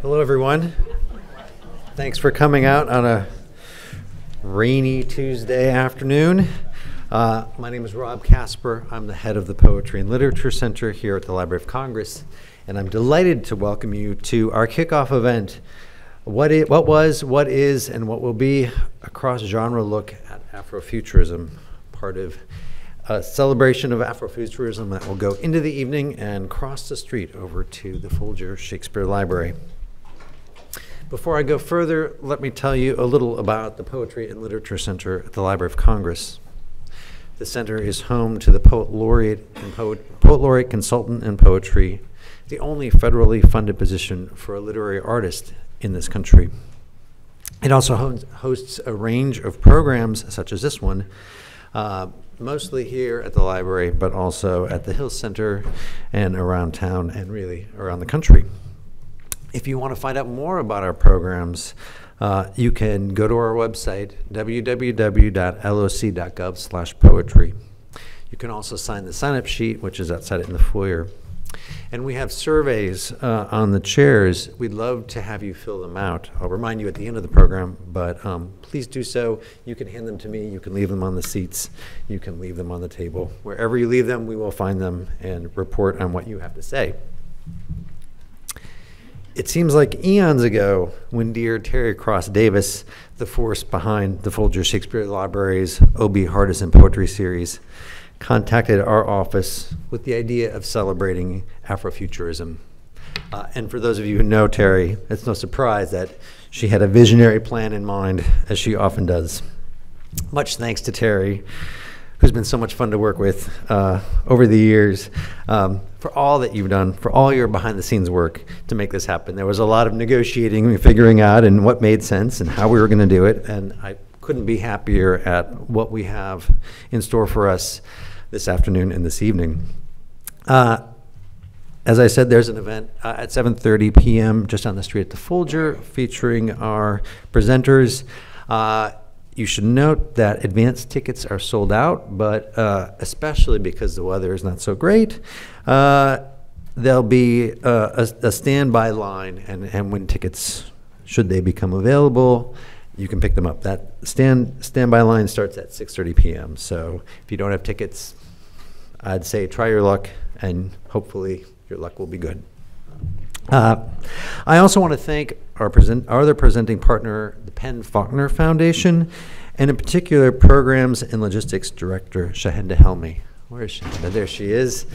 Hello, everyone. Thanks for coming out on a rainy Tuesday afternoon. Uh, my name is Rob Casper. I'm the head of the Poetry and Literature Center here at the Library of Congress, and I'm delighted to welcome you to our kickoff event. What, it, what was, what is, and what will be a cross genre look at Afrofuturism, part of a celebration of Afrofuturism that will go into the evening and cross the street over to the Folger Shakespeare Library. Before I go further, let me tell you a little about the Poetry and Literature Center at the Library of Congress. The center is home to the Poet Laureate and Poet, Poet Laureate Consultant in Poetry, the only federally funded position for a literary artist in this country. It also hosts a range of programs, such as this one, uh, mostly here at the library, but also at the Hill Center and around town and really around the country. If you want to find out more about our programs, uh, you can go to our website, www.loc.gov/poetry. You can also sign the sign-up sheet, which is outside in the foyer. And we have surveys uh, on the chairs. We'd love to have you fill them out. I'll remind you at the end of the program, but um, please do so. You can hand them to me. You can leave them on the seats. You can leave them on the table. Wherever you leave them, we will find them and report on what you have to say. It seems like eons ago when dear Teri Cross Davis, the force behind the Folger Shakespeare Library's O.B. Hardison Poetry Series, contacted our office with the idea of celebrating Afrofuturism. Uh, and for those of you who know Teri, it's no surprise that she had a visionary plan in mind, as she often does. Much thanks to Teri, who's been so much fun to work with uh, over the years, um, for all that you've done, for all your behind the scenes work to make this happen. There was a lot of negotiating and figuring out and what made sense and how we were going to do it. And I couldn't be happier at what we have in store for us this afternoon and this evening. Uh, as I said, there's an event uh, at 7:30 p.m. just on the street at the Folger featuring our presenters. Uh, you should note that advance tickets are sold out, but uh, especially because the weather is not so great, uh, there'll be uh, a, a standby line, and, and when tickets, should they become available, you can pick them up. That stand standby line starts at 6:30 p.m. So if you don't have tickets, I'd say try your luck, and hopefully your luck will be good. Uh, I also want to thank our, present, our other presenting partner, the PEN/Faulkner Foundation, and in particular, Programs and Logistics Director Shahenda Helmi. Where is Shahenda? There she is.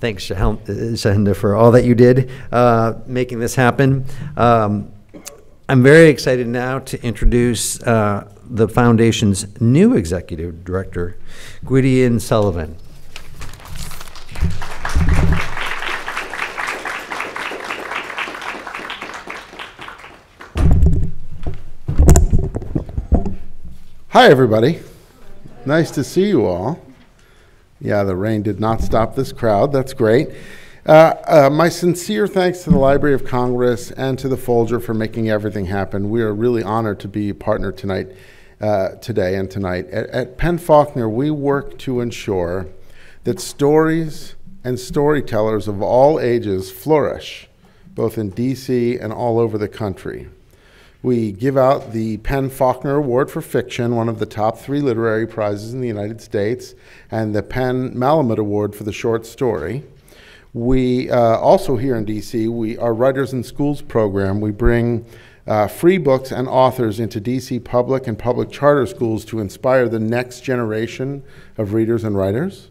Thanks, Shahenda, for all that you did uh, making this happen. Um, I'm very excited now to introduce uh, the foundation's new executive director, Gwydion Suilebhan. Hi, everybody. Nice to see you all. Yeah, the rain did not stop this crowd. That's great. Uh, uh, my sincere thanks to the Library of Congress and to the Folger for making everything happen. We are really honored to be a partner tonight, uh, today and tonight. At, at PEN/Faulkner, we work to ensure that stories and storytellers of all ages flourish, both in DC and all over the country. We give out the PEN/Faulkner Award for Fiction, one of the top three literary prizes in the United States, and the PEN/Malamud Award for the short story. We uh, also here in DC, we our Writers in Schools program. We bring uh, free books and authors into DC public and public charter schools to inspire the next generation of readers and writers.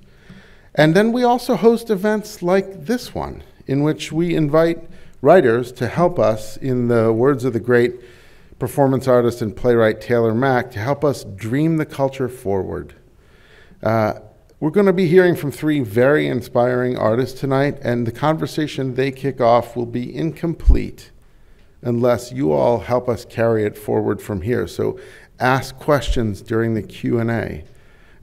And then we also host events like this one, in which we invite writers to help us, in the words of the great performance artist and playwright Taylor Mac, to help us dream the culture forward. Uh, we're going to be hearing from three very inspiring artists tonight, and the conversation they kick off will be incomplete unless you all help us carry it forward from here. So ask questions during the Q&A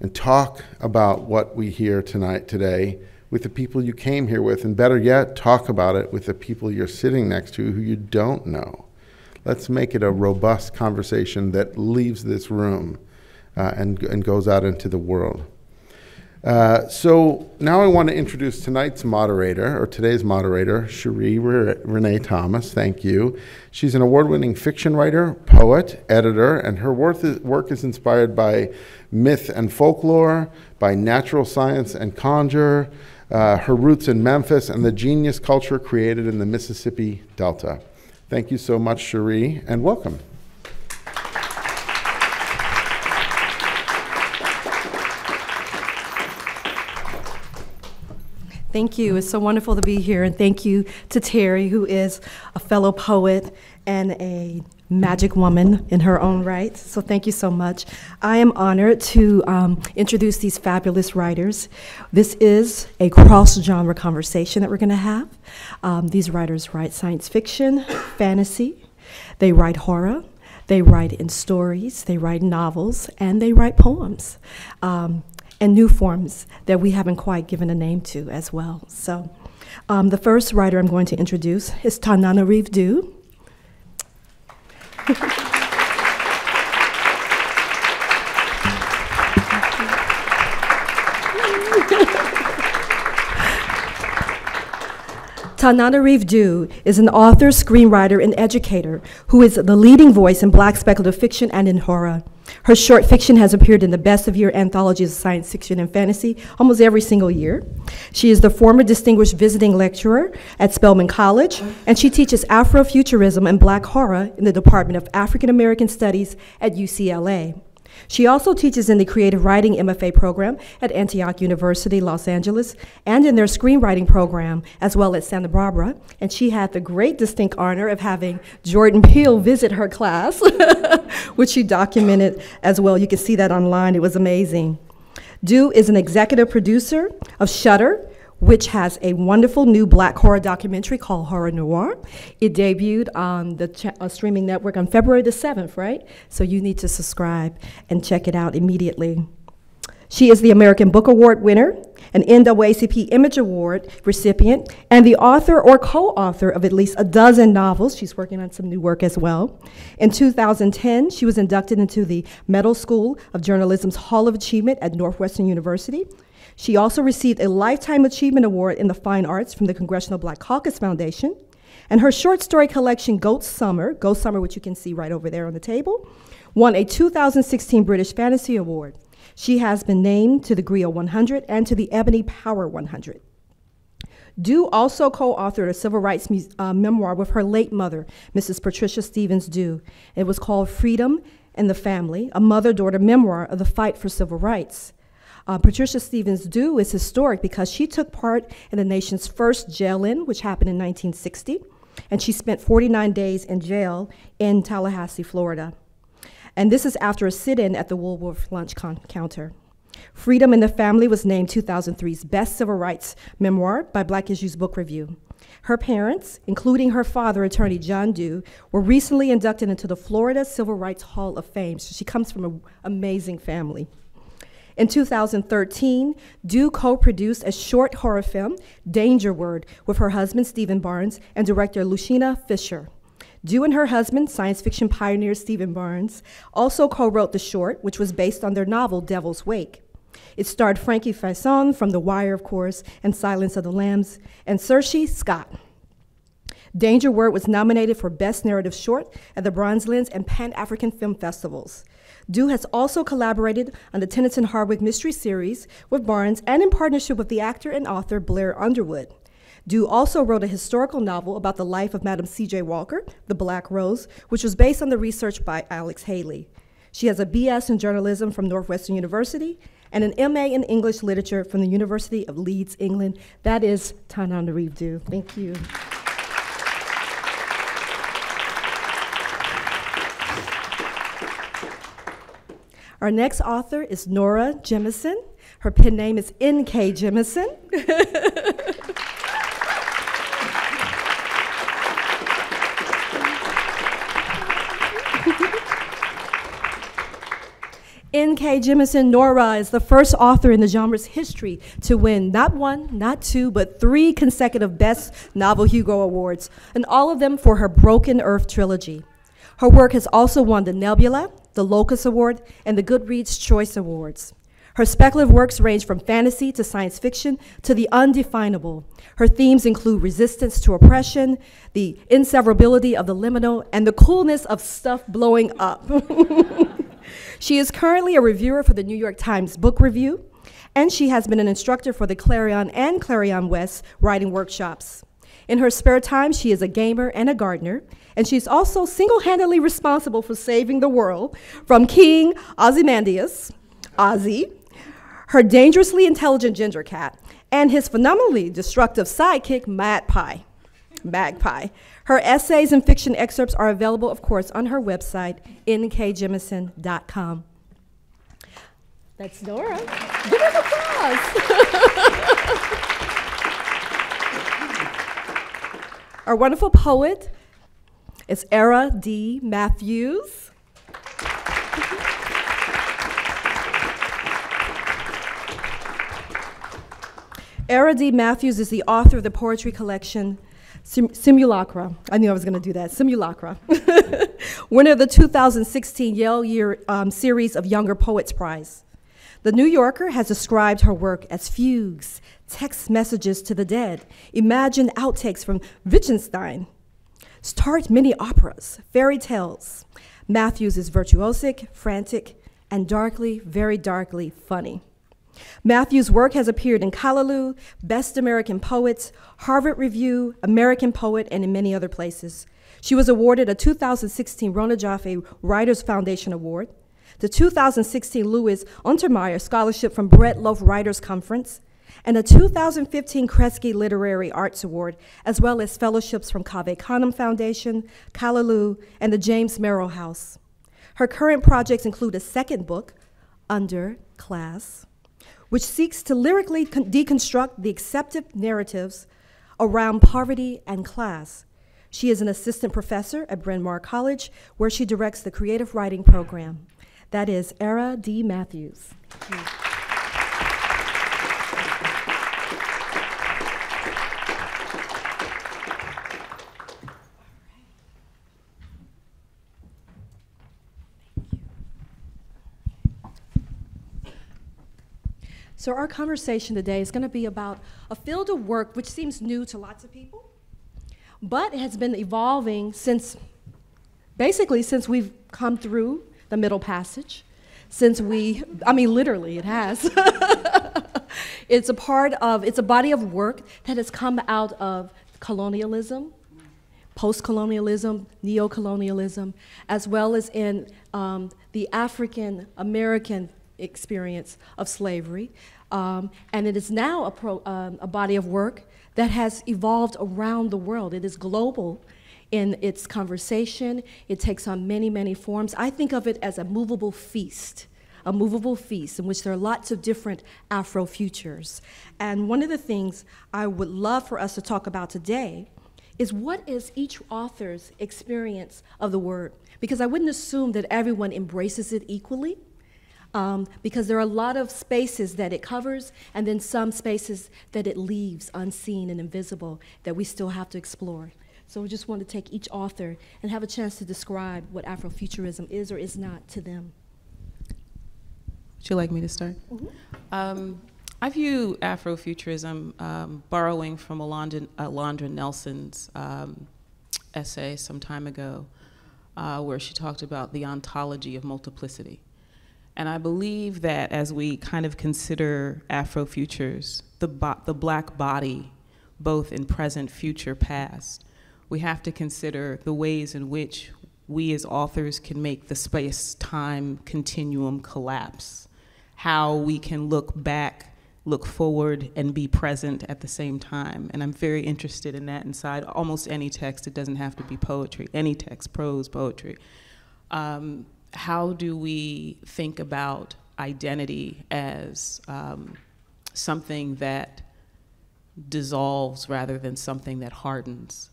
and talk about what we hear tonight today with the people you came here with and better yet talk about it with the people you're sitting next to who you don't know. Let's make it a robust conversation that leaves this room uh, and, and goes out into the world. Uh, so now I want to introduce tonight's moderator, or today's moderator, Sheree Renee Thomas. Thank you. She's an award winning fiction writer, poet, editor, and her work is inspired by myth and folklore, by natural science and conjure, uh, her roots in Memphis, and the genius culture created in the Mississippi Delta. Thank you so much, Sheree, and welcome. Thank you. It's so wonderful to be here. And thank you to Teri, who is a fellow poet and a magic woman in her own right. So thank you so much. I am honored to um, introduce these fabulous writers. This is a cross genre conversation that we're going to have. Um, these writers write science fiction, fantasy, they write horror. They write in stories, they write novels, and they write poems. Um, and new forms that we haven't quite given a name to as well. So um, the first writer I'm going to introduce is Tananarive Due. Tananarive Due is an author, screenwriter, and educator who is the leading voice in black speculative fiction and in horror. Her short fiction has appeared in the Best of Year anthologies of science fiction and fantasy almost every single year. She is the former distinguished visiting lecturer at Spelman College, and she teaches Afrofuturism and Black horror in the Department of African American Studies at UCLA. She also teaches in the Creative Writing MFA program at Antioch University, Los Angeles, and in their screenwriting program, as well at Santa Barbara. And she had the great distinct honor of having Jordan Peele visit her class, which she documented as well. You can see that online, it was amazing. Due is an executive producer of Shudder, which has a wonderful new black horror documentary called Horror Noir. It debuted on the uh, streaming network on February the 7th, right? So you need to subscribe and check it out immediately. She is the American Book Award winner, an NAACP Image Award recipient, and the author or co author of at least a dozen novels. She's working on some new work as well. In 2010, she was inducted into the Medill School of Journalism's Hall of Achievement at Northwestern University, she also received a Lifetime Achievement Award in the Fine Arts from the Congressional Black Caucus Foundation. And her short story collection, Ghost Summer, Ghost Summer, which you can see right over there on the table, won a 2016 British Fantasy Award. She has been named to the Grio 100 and to the Ebony Power 100. Due also co-authored a civil rights uh, memoir with her late mother, Mrs. Patricia Stevens Due. It was called Freedom and the Family, a mother-daughter memoir of the fight for civil rights. Uh, Patricia Stevens Due is historic because she took part in the nation's first jail in, which happened in 1960, and she spent 49 days in jail in Tallahassee, Florida. And this is after a sit in at the Woolworth lunch counter. Freedom in the Family was named 2003's Best Civil Rights Memoir by Black Issues Book Review. Her parents, including her father, attorney John Due, were recently inducted into the Florida Civil Rights Hall of Fame. So she comes from an amazing family. In 2013, Due co produced a short horror film, Danger Word, with her husband, Steven Barnes, and director Luchina Fisher. Due and her husband, science fiction pioneer Steven Barnes, also co wrote the short, which was based on their novel Devil's Wake. It starred Frankie Faison from The Wire, of course, and Silence of the Lambs, and Saoirse Scott. Danger Word was nominated for Best Narrative Short at the Bronze Lens and Pan African Film Festivals. Due has also collaborated on the Tennyson Hardwicke Mystery Series with Barnes and in partnership with the actor and author Blair Underwood. Due also wrote a historical novel about the life of Madam C.J. Walker, The Black Rose, which was based on the research by Alex Haley. She has a BS in journalism from Northwestern University and an MA in English literature from the University of Leeds, England. That is Tananarive Due. Thank you. Our next author is Nora Jemisin. Her pen name is N.K. Jemisin. N.K. Jemisin Nora is the first author in the genre's history to win not one, not two, but three consecutive Best Novel Hugo Awards, and all of them for her Broken Earth trilogy. Her work has also won the Nebula, the Locus Award, and the Goodreads Choice Awards. Her speculative works range from fantasy to science fiction to the undefinable. Her themes include resistance to oppression, the inseverability of the liminal, and the coolness of stuff blowing up. she is currently a reviewer for the New York Times Book Review, and she has been an instructor for the Clarion and Clarion West writing workshops. In her spare time, she is a gamer and a gardener, and she's also single handedly responsible for saving the world from King Ozymandias, Ozzy, her dangerously intelligent ginger cat, and his phenomenally destructive sidekick, Magpie. Magpie. Her essays and fiction excerpts are available, of course, on her website, nkjemisin.com. That's Nora. Give her applause. Our wonderful poet is Airea D. Matthews. Airea D. Matthews is the author of the poetry collection Sim- Simulacra. I knew I was going to do that. Simulacra. Winner of the 2016 Yale Year um, Series of Younger Poets Prize. The New Yorker has described her work as fugues, text messages to the dead, imagined outtakes from Wittgenstein, start mini operas, fairy tales. Matthews is virtuosic, frantic, and darkly, very darkly funny. Matthews' work has appeared in Callaloo, Best American Poets, Harvard Review, American Poet, and in many other places. She was awarded a 2016 Rona Jaffe Writers Foundation Award, the 2016 Louis Untermeyer Scholarship from Bread Loaf Writers Conference, and a 2015 Kresge Literary Arts Award, as well as fellowships from Cave Canem Foundation, Callaloo, and the James Merrill House. Her current projects include a second book, Under Class, which seeks to lyrically deconstruct the accepted narratives around poverty and class. She is an assistant professor at Bryn Mawr College, where she directs the creative writing program. That is Airea D. Matthews. So, our conversation today is going to be about a field of work which seems new to lots of people, but it has been evolving since basically since we've come through the Middle Passage, since we, I mean, literally, it has. it's a part of, it's a body of work that has come out of colonialism, post colonialism, neo colonialism, as well as in um, the African American experience of slavery. Um, and it is now a, pro, um, a body of work that has evolved around the world. It is global in its conversation, it takes on many, many forms. I think of it as a movable feast. A movable feast in which there are lots of different Afro futures. And one of the things I would love for us to talk about today is what is each author's experience of the word? Because I wouldn't assume that everyone embraces it equally um, because there are a lot of spaces that it covers and then some spaces that it leaves unseen and invisible that we still have to explore. So we just want to take each author and have a chance to describe what Afrofuturism is or is not to them. Would you like me to start? Mm-hmm. Um, I view Afrofuturism um, borrowing from Alondra, Alondra Nelson's um, essay some time ago, uh, where she talked about the ontology of multiplicity. And I believe that as we kind of consider Afrofutures, the, the black body, both in present, future, past, we have to consider the ways in which we as authors can make the space time continuum collapse, how we can look back, look forward, and be present at the same time. And I'm very interested in that inside almost any text. It doesn't have to be poetry, any text, prose, poetry. Um, how do we think about identity as um, something that dissolves rather than something that hardens?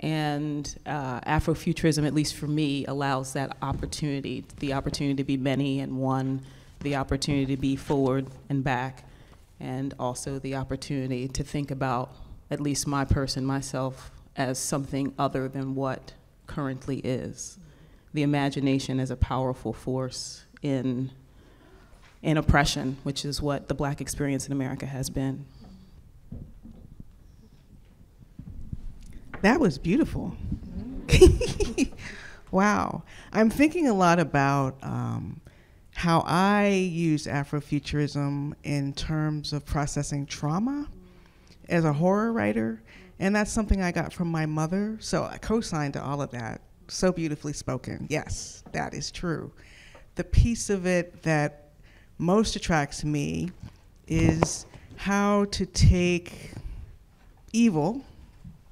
And uh, Afrofuturism, at least for me, allows that opportunity the opportunity to be many and one, the opportunity to be forward and back, and also the opportunity to think about at least my person, myself, as something other than what currently is. The imagination as a powerful force in in oppression, which is what the black experience in America has been. That was beautiful. wow. I'm thinking a lot about um, how I use Afrofuturism in terms of processing trauma as a horror writer. And that's something I got from my mother. So I co signed to all of that. So beautifully spoken. Yes, that is true. The piece of it that most attracts me is how to take evil,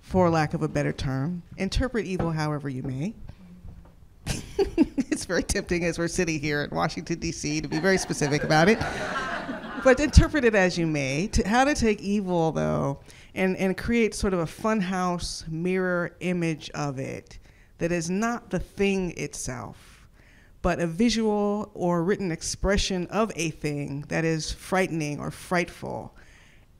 for lack of a better term, interpret evil however you may. it's very tempting as we're sitting here in Washington, D.C., to be very specific about it. but interpret it as you may. To, how to take evil, though, and, and create sort of a funhouse mirror image of it that is not the thing itself, but a visual or written expression of a thing that is frightening or frightful,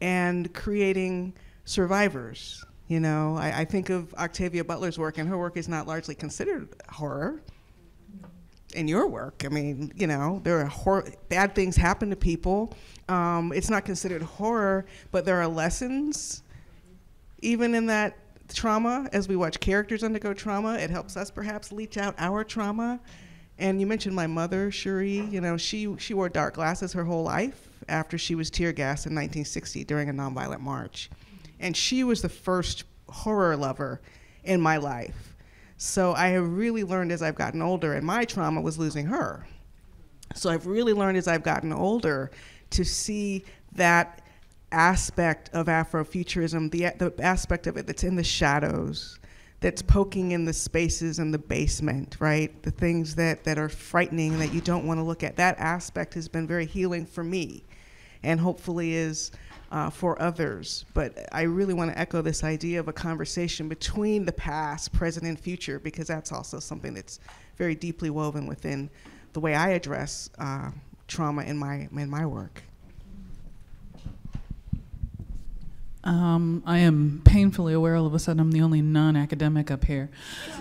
and creating survivors. You know, I, I think of Octavia Butler's work, and her work is not largely considered horror in your work. I mean, you know, there are hor- bad things happen to people. Um, it's not considered horror, but there are lessons, even in that trauma. As we watch characters undergo trauma, it helps us perhaps leach out our trauma. And you mentioned my mother, Sheree. You know, she she wore dark glasses her whole life after she was tear gassed in 1960 during a nonviolent march, and she was the first horror lover in my life so I have really learned as I've gotten older, and my trauma was losing her. So I've really learned as I've gotten older to see that aspect of Afrofuturism, the, the aspect of it that's in the shadows, that's poking in the spaces in the basement, right? The things that, that are frightening that you don't want to look at. That aspect has been very healing for me and hopefully is uh, for others. But I really want to echo this idea of a conversation between the past, present, and future, because that's also something that's very deeply woven within the way I address uh, trauma in my in my work. Um, I am painfully aware all of a sudden I'm the only non academic up here.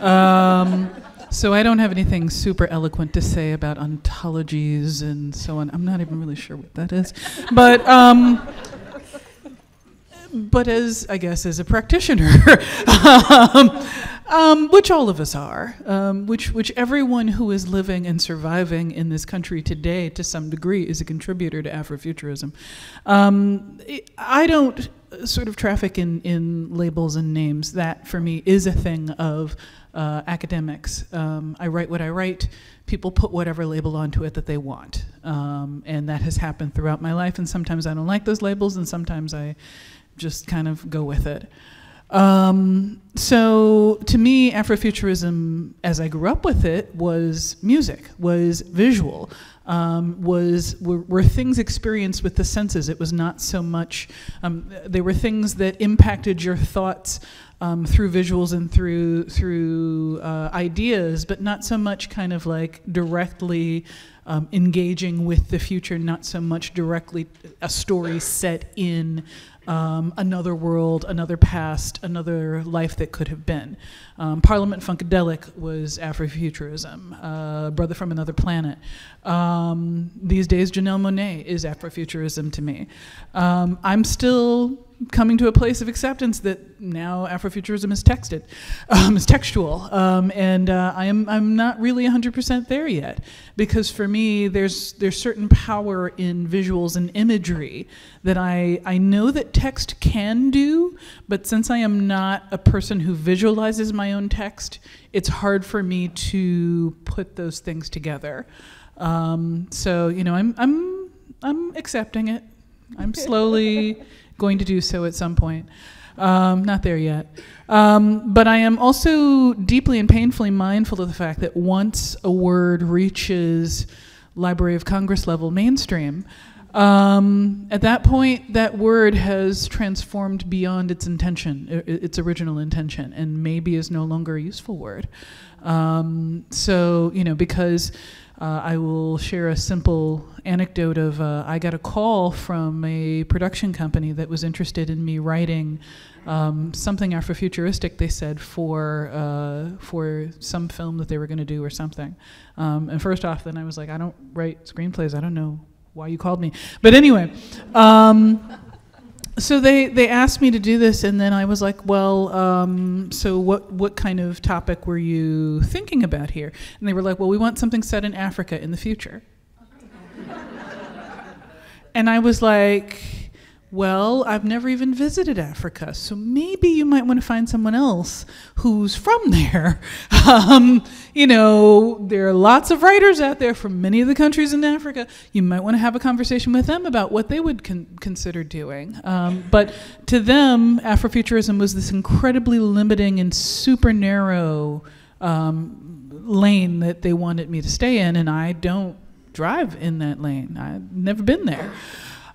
Um, so I don't have anything super eloquent to say about ontologies and so on. I'm not even really sure what that is. But um, but as I guess as a practitioner, um, um, which all of us are, um, which which everyone who is living and surviving in this country today, to some degree, is a contributor to Afrofuturism. I don't sort of traffic in in labels and names. That for me is a thing of uh, academics. Um, I write what I write. People put whatever label onto it that they want, um, and that has happened throughout my life. And sometimes I don't like those labels, and sometimes I just kind of go with it. Um, so to me, Afrofuturism, as I grew up with it, was music, was visual, um, was were, were, things experienced with the senses. It was not so much. Um, they were things that impacted your thoughts um, through visuals and through through uh, ideas, but not so much kind of like directly um, engaging with the future. Not so much directly a story set in um, another world, another past, another life that could have been. Um, Parliament Funkadelic was Afrofuturism, uh, Brother from Another Planet. Um, these days, Janelle Monáe is Afrofuturism to me. Um, I'm still coming to a place of acceptance that now Afrofuturism is texted, um, is textual, um, and uh, I am I'm not really 100% there yet because for me there's there's certain power in visuals and imagery that I I know that text can do, but since I am not a person who visualizes my own text, it's hard for me to put those things together. Um, so you know I'm I'm I'm accepting it. I'm slowly going to do so at some point. Um, not there yet. Um, but I am also deeply and painfully mindful of the fact that once a word reaches Library of Congress level mainstream, um, at that point, that word has transformed beyond its intention, its original intention, and maybe is no longer a useful word. Um, so, you know, because uh, I will share a simple anecdote of uh, I got a call from a production company that was interested in me writing um, something Afrofuturistic. They said for uh, for some film that they were going to do or something. Um, and first off, then I was like, I don't write screenplays. I don't know why you called me. But anyway, um, so they, they asked me to do this, and then I was like, well, um, so what, what kind of topic were you thinking about here? And they were like, well, we want something set in Africa in the future. and I was like, well, I've never even visited Africa, so maybe you might want to find someone else who's from there. Um, you know, there are lots of writers out there from many of the countries in Africa. You might want to have a conversation with them about what they would con- consider doing. Um, but to them, Afrofuturism was this incredibly limiting and super narrow um, lane that they wanted me to stay in, and I don't drive in that lane. I've never been there.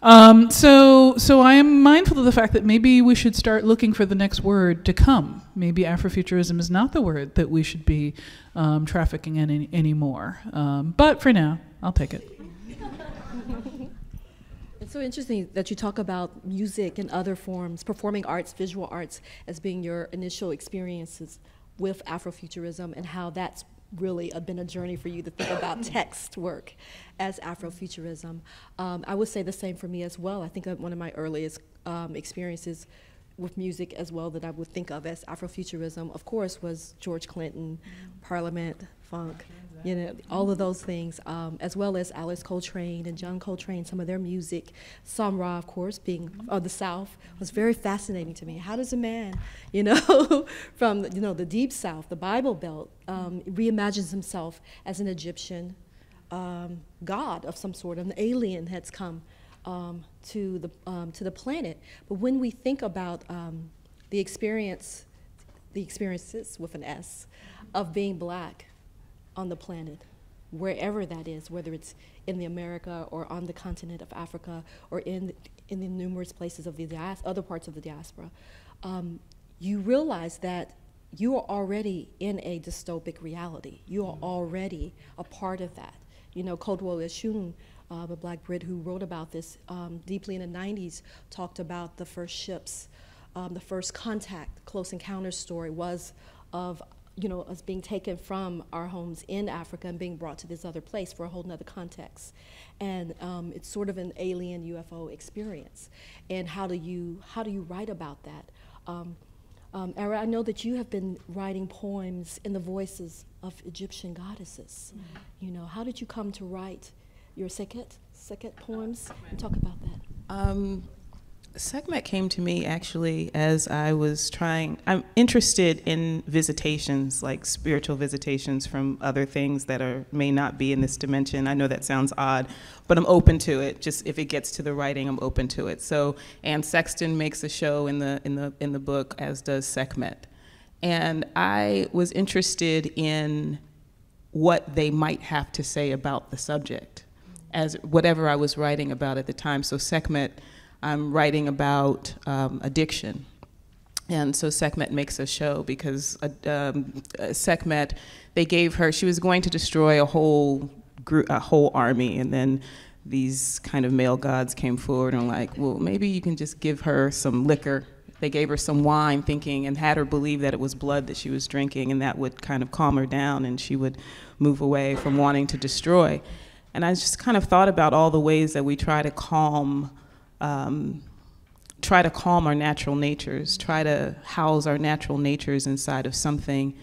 Um, so, so I am mindful of the fact that maybe we should start looking for the next word to come. Maybe Afrofuturism is not the word that we should be um, trafficking in any, anymore. Um, but for now, I'll take it. It's so interesting that you talk about music and other forms, performing arts, visual arts, as being your initial experiences with Afrofuturism and how that's really been a journey for you to think about text work as Afrofuturism. Um, I would say the same for me as well. I think one of my earliest um, experiences with music as well that I would think of as Afrofuturism, of course, was George Clinton, mm. Parliament, funk, you know, all of those things, um, as well as Alice Coltrane and John Coltrane, some of their music. Sun Ra, of course, being of the South, was very fascinating to me. How does a man, you know, from you know the deep South, the Bible Belt, um, reimagines himself as an Egyptian um, god of some sort, an alien has come um, to the um, to the planet. But when we think about um, the experience, the experiences with an S, of being black on the planet, wherever that is, whether it's in the America or on the continent of Africa or in, in the numerous places of the dias- other parts of the diaspora, um, you realize that you are already in a dystopic reality. You are already a part of that. You know, Kodwo Eshun, uh, a black Brit who wrote about this um, deeply in the 90s, talked about the first ships. Um, the first contact, close encounter story was of you know, us being taken from our homes in Africa and being brought to this other place for a whole nother context. And um, it's sort of an alien UFO experience. And how do you, how do you write about that? Um, um, Airea, I know that you have been writing poems in the voices of Egyptian goddesses. Mm -hmm. You know, how did you come to write your Sekhet, Sekhet poems? Talk about that. Um, came to me actually as I was trying. I'm interested in visitations, like spiritual visitations from other things that are may not be in this dimension. I know that sounds odd, but I'm open to it. Just if it gets to the writing, I'm open to it. So Anne Sexton makes a show in the in the in the book, as does Sekhmet, and I was interested in what they might have to say about the subject, as whatever I was writing about at the time. So Sekhmet I'm writing about um, addiction. And so Sekhmet makes a show because uh, um, uh, Sekhmet, they gave her, she was going to destroy a whole group, a whole army, and then these kind of male gods came forward and like, well, maybe you can just give her some liquor. They gave her some wine, thinking and had her believe that it was blood that she was drinking, and that would kind of calm her down, and she would move away from wanting to destroy. And I just kind of thought about all the ways that we try to calm um, try to calm our natural natures, try to house our natural natures inside of something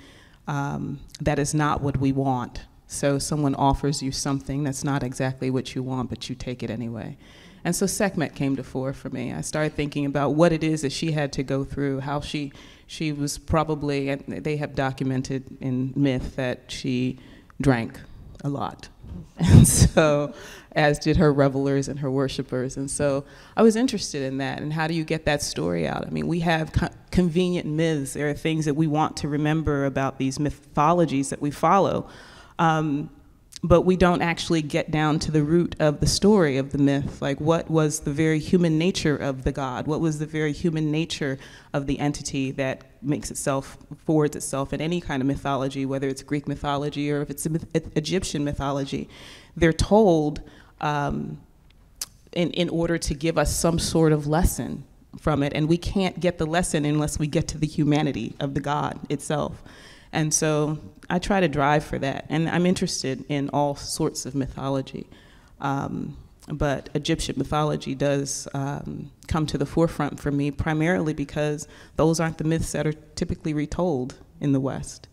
um, that is not what we want. So someone offers you something that's not exactly what you want, but you take it anyway. And so Sekhmet came to fore for me. I started thinking about what it is that she had to go through, how she, she was probably, and they have documented in myth that she drank a lot. And so as did her revelers and her worshipers. And so I was interested in that. And how do you get that story out? I mean, we have co convenient myths. There are things that we want to remember about these mythologies that we follow. Um, but we don't actually get down to the root of the story of the myth. Like, what was the very human nature of the god? What was the very human nature of the entity that makes itself, forwards itself in any kind of mythology, whether it's Greek mythology or if it's myth Egyptian mythology? They're told um, in, in order to give us some sort of lesson from it. And we can't get the lesson unless we get to the humanity of the God itself. And so I try to drive for that. And I'm interested in all sorts of mythology. Um, but Egyptian mythology does um, come to the forefront for me primarily because those aren't the myths that are typically retold in the West.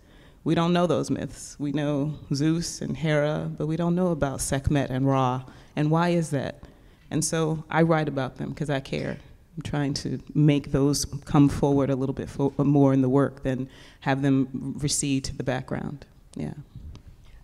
We don't know those myths. We know Zeus and Hera, but we don't know about Sekhmet and Ra. And why is that? And so I write about them because I care. I'm trying to make those come forward a little bit more in the work than have them recede to the background. Yeah.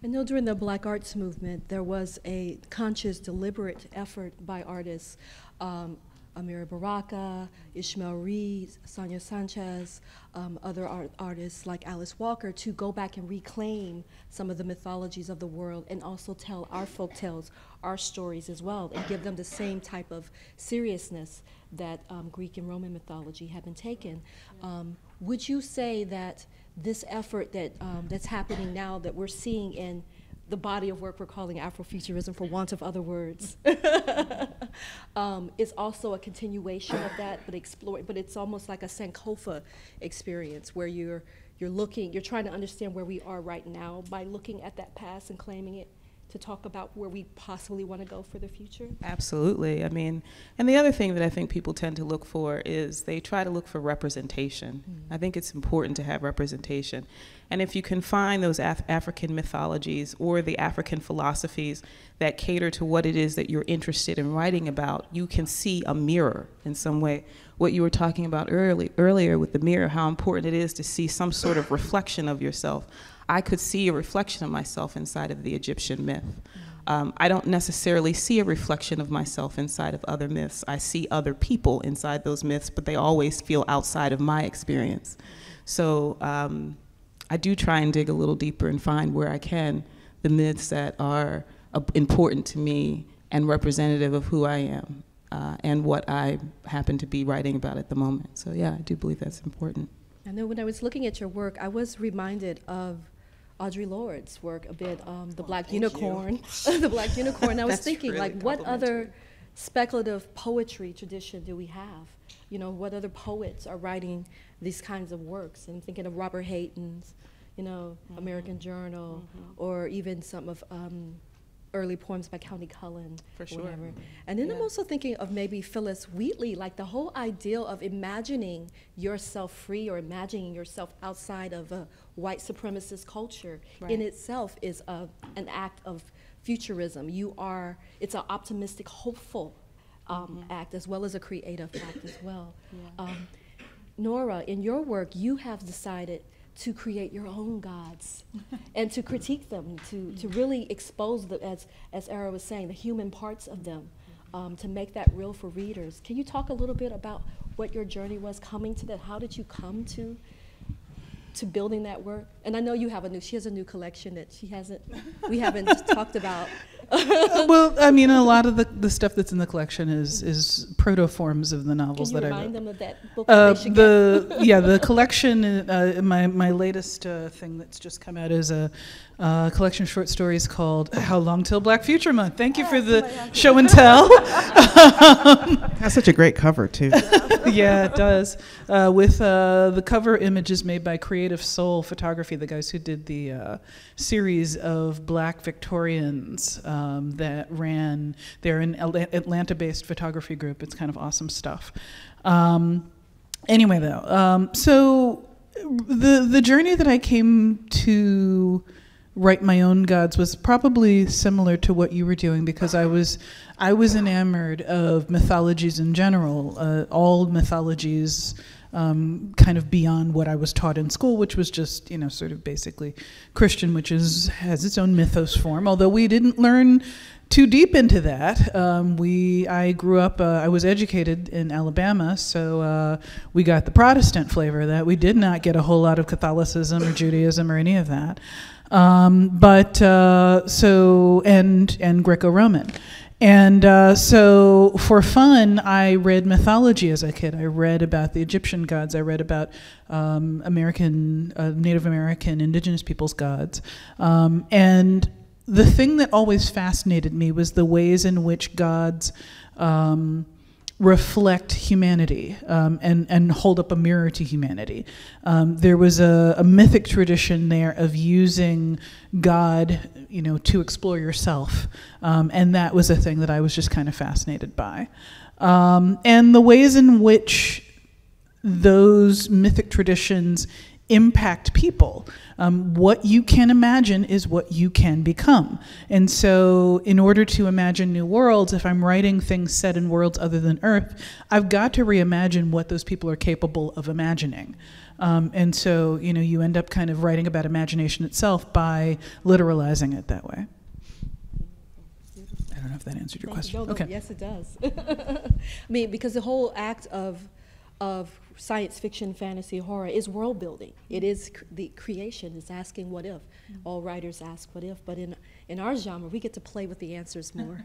I know during the Black Arts Movement, there was a conscious, deliberate effort by artists, um, Amiri Baraka, Ishmael Reed, Sonia Sanchez, um, other art artists like Alice Walker, to go back and reclaim some of the mythologies of the world and also tell our folk tales, our stories as well, and give them the same type of seriousness that um, Greek and Roman mythology have been taken. Um, would you say that this effort that um, that's happening now that we're seeing in the body of work we're calling Afrofuturism, for want of other words, um, is also a continuation of that, but explore. But it's almost like a Sankofa experience where you're you're looking, you're trying to understand where we are right now by looking at that past and claiming it to talk about where we possibly want to go for the future? Absolutely. I mean, and the other thing that I think people tend to look for is they try to look for representation. Mm. I think it's important to have representation. And if you can find those Af- African mythologies or the African philosophies that cater to what it is that you're interested in writing about, you can see a mirror in some way. What you were talking about early, earlier with the mirror, how important it is to see some sort of reflection of yourself. I could see a reflection of myself inside of the Egyptian myth. Um, I don't necessarily see a reflection of myself inside of other myths. I see other people inside those myths, but they always feel outside of my experience. So um, I do try and dig a little deeper and find where I can the myths that are uh, important to me and representative of who I am uh, and what I happen to be writing about at the moment. So yeah, I do believe that's important. I know when I was looking at your work, I was reminded of Audre Lorde's work a bit, um, the oh, Black Unicorn, the Black Unicorn. I was thinking, really like, what other speculative poetry tradition do we have? You know, what other poets are writing these kinds of works? And I'm thinking of Robert Hayden's, you know, mm-hmm. American Journal, mm-hmm. or even some of um, early poems by Countee Cullen. For sure. Whatever. And then yeah. I'm also thinking of maybe Phillis Wheatley, like the whole ideal of imagining yourself free or imagining yourself outside of a white supremacist culture right. in itself is a, an act of futurism. You are, it's an optimistic, hopeful um, mm-hmm. act as well as a creative act as well. Yeah. Um, Nora, in your work, you have decided to create your own gods and to critique them, to, to really expose them, as, as Airea was saying, the human parts of them, um, to make that real for readers. Can you talk a little bit about what your journey was coming to that? How did you come to to building that work? And I know you have a new, she has a new collection that she hasn't, we haven't talked about. well, I mean, a lot of the, the stuff that's in the collection is is proto forms of the novels that I wrote. Remind them of that book. Uh, the yeah, the collection. Uh, my my latest uh, thing that's just come out is a uh, collection of short stories called "How Long Till Black Future Month." Thank you for oh, the show and tell. That's such a great cover too. Yeah, it does. Uh, with uh, the cover images made by Creative Soul Photography, the guys who did the uh, series of Black Victorians um, that ran. They're an Atlanta-based photography group. It's kind of awesome stuff. Um, anyway, though, um, so the the journey that I came to write my own gods was probably similar to what you were doing because I was I was enamored of mythologies in general, uh, all mythologies. Um, kind of beyond what I was taught in school, which was just you know sort of basically Christian, which is has its own mythos form. Although we didn't learn too deep into that. Um, we I grew up. Uh, I was educated in Alabama, so uh, we got the Protestant flavor that. We did not get a whole lot of Catholicism or Judaism or any of that. Um, but uh, so and and Greco-Roman. And uh, so, for fun, I read mythology as a kid. I read about the Egyptian gods. I read about um, American, uh, Native American, indigenous peoples' gods. Um, and the thing that always fascinated me was the ways in which gods um, reflect humanity um, and, and hold up a mirror to humanity. Um, there was a, a, mythic tradition there of using God, you know, to explore yourself, um, and that was a thing that I was just kind of fascinated by. Um, and the ways in which those mythic traditions impact people. Um, what you can imagine is what you can become. And so, in order to imagine new worlds, if I'm writing things set in worlds other than Earth, I've got to reimagine what those people are capable of imagining. Um, and so, you know, you end up kind of writing about imagination itself by literalizing it that way. I don't know if that answered your question. No, no, okay. Yes, it does. I mean, because the whole act of of science fiction, fantasy, horror is world building. It is cr the creation is asking what if. Mm -hmm. All writers ask what if, but in in our genre, we get to play with the answers more,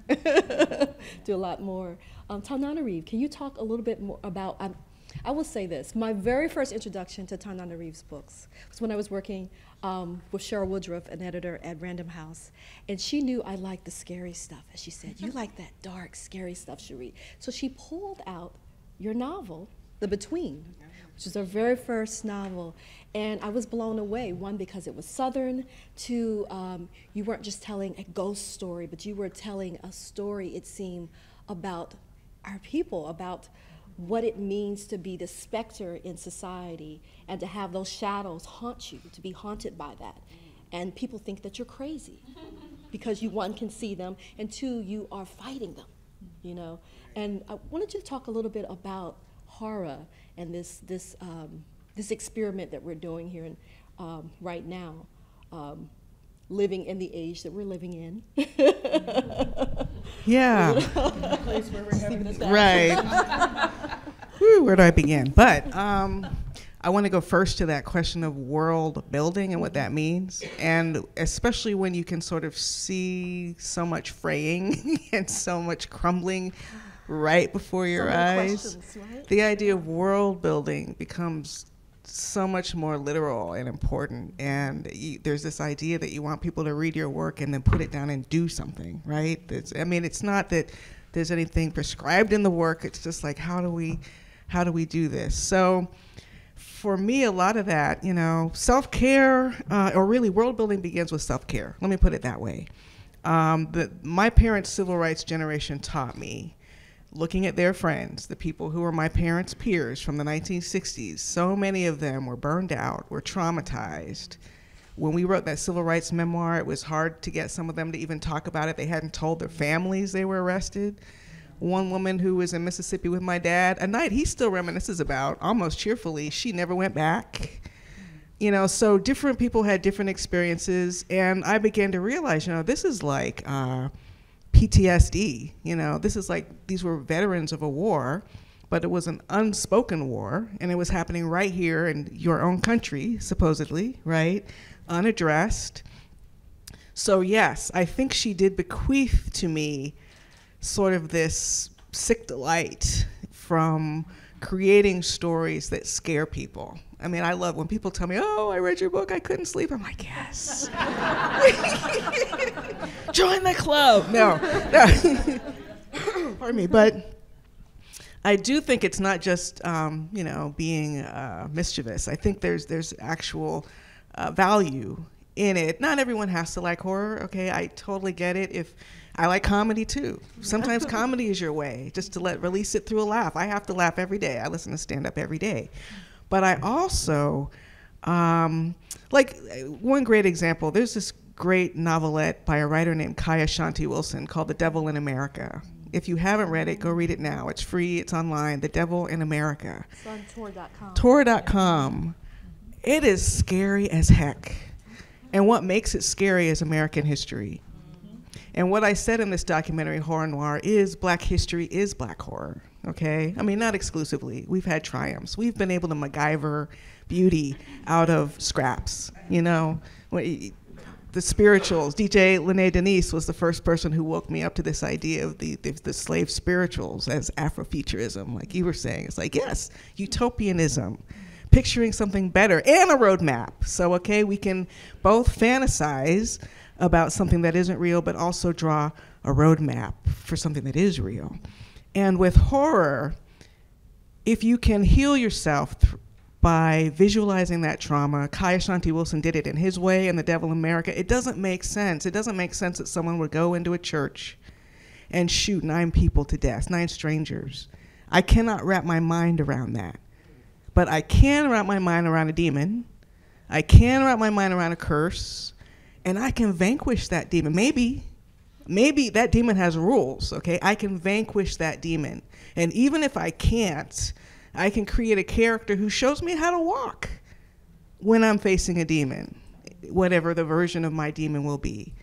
do a lot more. Um, Tananarive, can you talk a little bit more about? Um, I will say this: my very first introduction to Tanana Tananarive's books was when I was working um, with Cheryl Woodruff, an editor at Random House, and she knew I liked the scary stuff. And she said, "You like that dark, scary stuff, Sheree." So she pulled out your novel the Between, which is our very first novel. And I was blown away, one, because it was Southern, two, um, you weren't just telling a ghost story, but you were telling a story, it seemed, about our people, about what it means to be the specter in society and to have those shadows haunt you, to be haunted by that. And people think that you're crazy because you, one, can see them, and two, you are fighting them, you know. And I wanted you to talk a little bit about horror and this this um, this experiment that we're doing here in, um, right now, um, living in the age that we're living in. yeah. right. Whew, where do I begin? But um, I want to go first to that question of world building and what that means, and especially when you can sort of see so much fraying and so much crumbling right before your eyes. Right? The idea of world building becomes so much more literal and important. And you, there's this idea that you want people to read your work and then put it down and do something, right? It's, I mean, it's not that there's anything prescribed in the work. It's just like how do we, how do we do this? So. For me, a lot of that, you know, self care, uh, or really world building begins with self care. Let me put it that way. Um, the, my parents' civil rights generation taught me looking at their friends, the people who were my parents' peers from the 1960s, so many of them were burned out, were traumatized. When we wrote that civil rights memoir, it was hard to get some of them to even talk about it. They hadn't told their families they were arrested. One woman who was in Mississippi with my dad, a night he still reminisces about, almost cheerfully, she never went back. You know, so different people had different experiences, and I began to realize, you know, this is like, uh, PTSD. You know, this is like these were veterans of a war, but it was an unspoken war, and it was happening right here in your own country, supposedly, right? Unaddressed. So, yes, I think she did bequeath to me sort of this sick delight from creating stories that scare people. I mean, I love when people tell me, "Oh, I read your book, I couldn't sleep." I'm like, "Yes." Join the club. No. no. Pardon me, but I do think it's not just um, you know being uh, mischievous. I think there's there's actual uh, value in it. Not everyone has to like horror. Okay, I totally get it. If I like comedy too. Sometimes comedy is your way, just to let release it through a laugh. I have to laugh every day. I listen to stand up every day, but I also um, like one great example. There's this great novelette by a writer named Kai Ashanti Wilson called The Devil in America. If you haven't read it, go read it now. It's free, it's online. The Devil in America. It's on Tor.com. Tor.com. It is scary as heck. And what makes it scary is American history. And what I said in this documentary, Horror Noir, is black history is black horror. Okay? I mean, not exclusively. We've had triumphs. We've been able to MacGyver beauty out of scraps, you know? the spirituals. DJ Lynnée Denise was the first person who woke me up to this idea of the, the, the slave spirituals as Afrofuturism, like you were saying. It's like, yes, utopianism, picturing something better, and a roadmap. So, okay, we can both fantasize about something that isn't real, but also draw a roadmap for something that is real. And with horror, if you can heal yourself by visualizing that trauma, Kai Ashanti Wilson did it in his way in The Devil in America. It doesn't make sense. It doesn't make sense that someone would go into a church and shoot nine people to death, nine strangers. I cannot wrap my mind around that. But I can wrap my mind around a demon. I can wrap my mind around a curse. And I can vanquish that demon. Maybe, maybe that demon has rules, okay? I can vanquish that demon. And even if I can't, I can create a character who shows me how to walk when I'm facing a demon, whatever the version of my demon will be.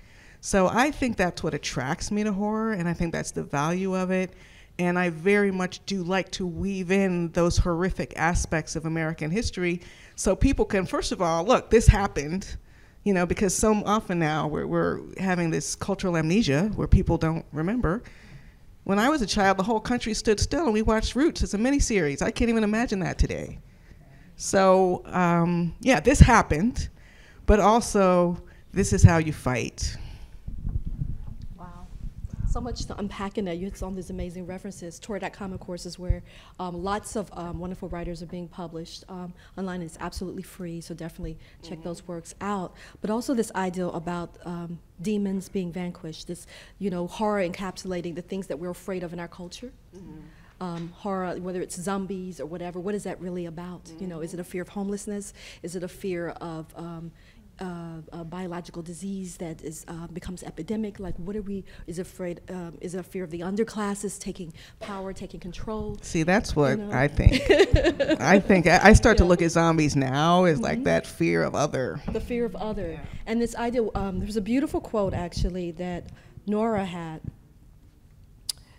So I think that's what attracts me to horror, and I think that's the value of it. And I very much do like to weave in those horrific aspects of American history so people can, first of all, look, this happened, you know, because so often now we're, we're having this cultural amnesia where people don't remember. When I was a child, the whole country stood still and we watched Roots as a miniseries. I can't even imagine that today. So, um, yeah, this happened, but also, this is how you fight. So much to unpack in that. You had all these amazing references. Tor.com, of course, is where um, lots of um, wonderful writers are being published. Um, online it's absolutely free, so definitely check those works out. But also this idea about um, demons being vanquished, this, you know, horror encapsulating the things that we're afraid of in our culture. Um, horror, whether it's zombies or whatever, what is that really about? You know, is it a fear of homelessness? Is it a fear of um, a biological disease that is uh, becomes epidemic? Like, what are we? Is afraid? Um, is it a fear of the underclasses taking power, taking control? See, that's what know? I think. I think I, I start to look at zombies now as like that fear of other. The fear of other, and this idea. Um, there's a beautiful quote actually that Nora had,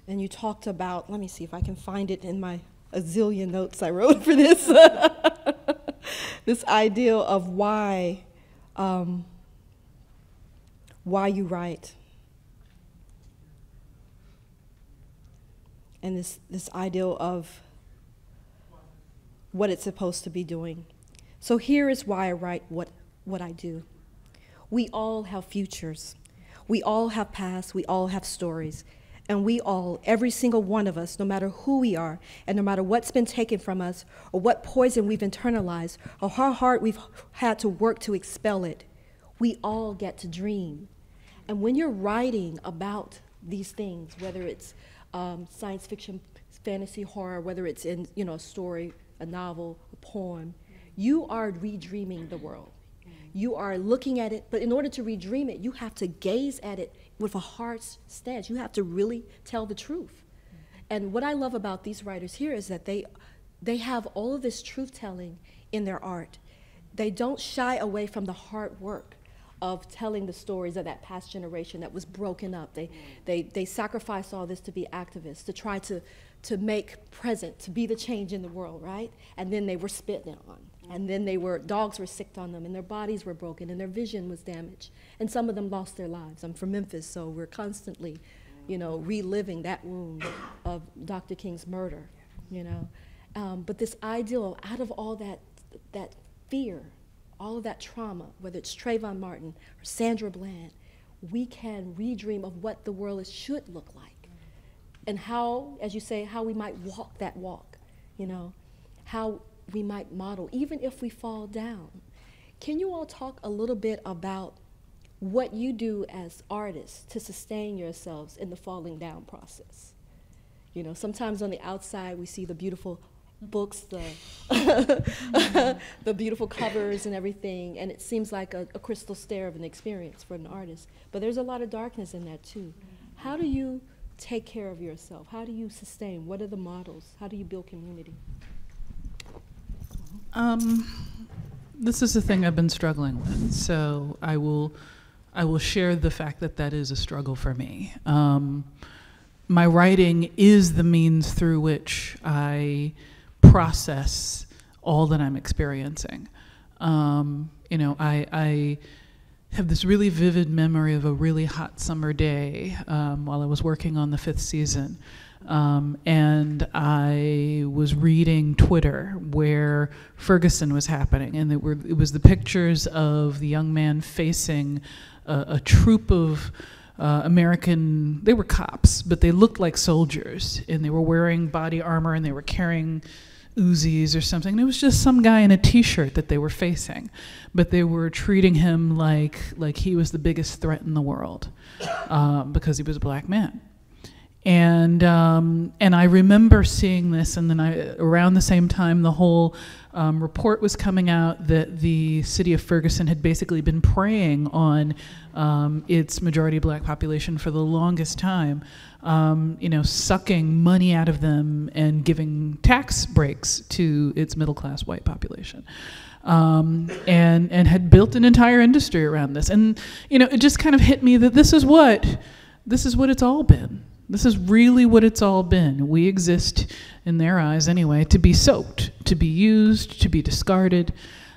and you talked about. Let me see if I can find it in my a zillion notes I wrote for this. this idea of why, um, why you write, and this this ideal of what it's supposed to be doing. So here is why I write what, what I do. We all have futures. We all have pasts. We all have stories. And we all, every single one of us, no matter who we are, and no matter what's been taken from us, or what poison we've internalized, or how hard we've had to work to expel it, we all get to dream. And when you're writing about these things, whether it's um, science fiction, fantasy, horror, whether it's in you know a story, a novel, a poem, you are redreaming the world. You are looking at it, but in order to redream it, you have to gaze at it with a hard stance. You have to really tell the truth. And what I love about these writers here is that they they have all of this truth telling in their art. They don't shy away from the hard work of telling the stories of that past generation that was broken up. They, they, they sacrificed all this to be activists, to try to, to make present, to be the change in the world, right? And then they were spit on. And then they were, dogs were sicked on them, and their bodies were broken, and their vision was damaged. And some of them lost their lives. I'm from Memphis, so we're constantly, you know, reliving that wound of Dr. King's murder, you know. Um, but this ideal, out of all that, that fear, all of that trauma, whether it's Trayvon Martin or Sandra Bland, we can redream of what the world should look like. And how, as you say, how we might walk that walk, you know, how we might model, even if we fall down. Can you all talk a little bit about what you do as artists to sustain yourselves in the falling down process? You know, sometimes on the outside we see the beautiful books, the the beautiful covers and everything, and it seems like a, a crystal stair of an experience for an artist. But there's a lot of darkness in that too. How do you take care of yourself? How do you sustain? What are the models? How do you build community? Um, this is the thing I've been struggling with. So I will, I will share the fact that that is a struggle for me. Um, my writing is the means through which I process all that I'm experiencing. Um, you know, I, I have this really vivid memory of a really hot summer day um, while I was working on the fifth season. Um, and I was reading Twitter where Ferguson was happening, and it, were, it was the pictures of the young man facing a, a troop of uh, American, they were cops, but they looked like soldiers, and they were wearing body armor and they were carrying Uzis or something. And it was just some guy in a T-shirt that they were facing, but they were treating him like like he was the biggest threat in the world um, because he was a black man. And um, and I remember seeing this, and then I around the same time the whole um, report was coming out that the city of Ferguson had basically been preying on um, its majority black population for the longest time, um, you know, sucking money out of them and giving tax breaks to its middle class white population. Um, and and had built an entire industry around this, and you know, it just kind of hit me that this is what this is what it's all been. This is really what it's all been. We exist, in their eyes anyway, to be soaked, to be used, to be discarded.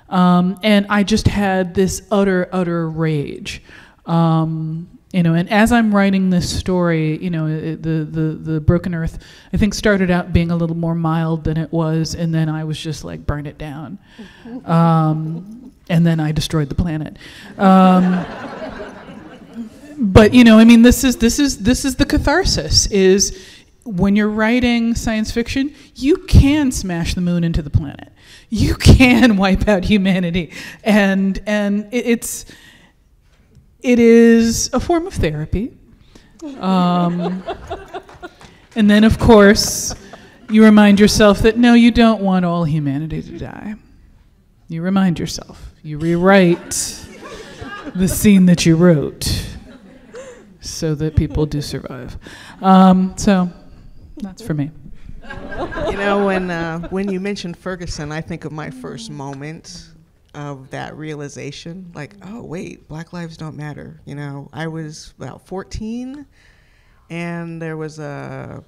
Um, and I just had this utter, utter rage. Um, you know, and as I'm writing this story, you know, it, the, the, the Broken Earth, I think, started out being a little more mild than it was, and then I was just like, burn it down. Um, and then I destroyed the planet. But you know, I mean, this is this is this is the catharsis. Is when you're writing science fiction, you can smash the moon into the planet. You can wipe out humanity, and and it, it's it is a form of therapy. Um, and then, of course, you remind yourself that no, you don't want all humanity to die. You remind yourself. You rewrite the scene that you wrote so that people do survive. Um, so that's for me. You know, when uh, when you mentioned Ferguson, I think of my first moment of that realization. Like, oh wait, Black lives don't matter. You know, I was about 14, and there was a,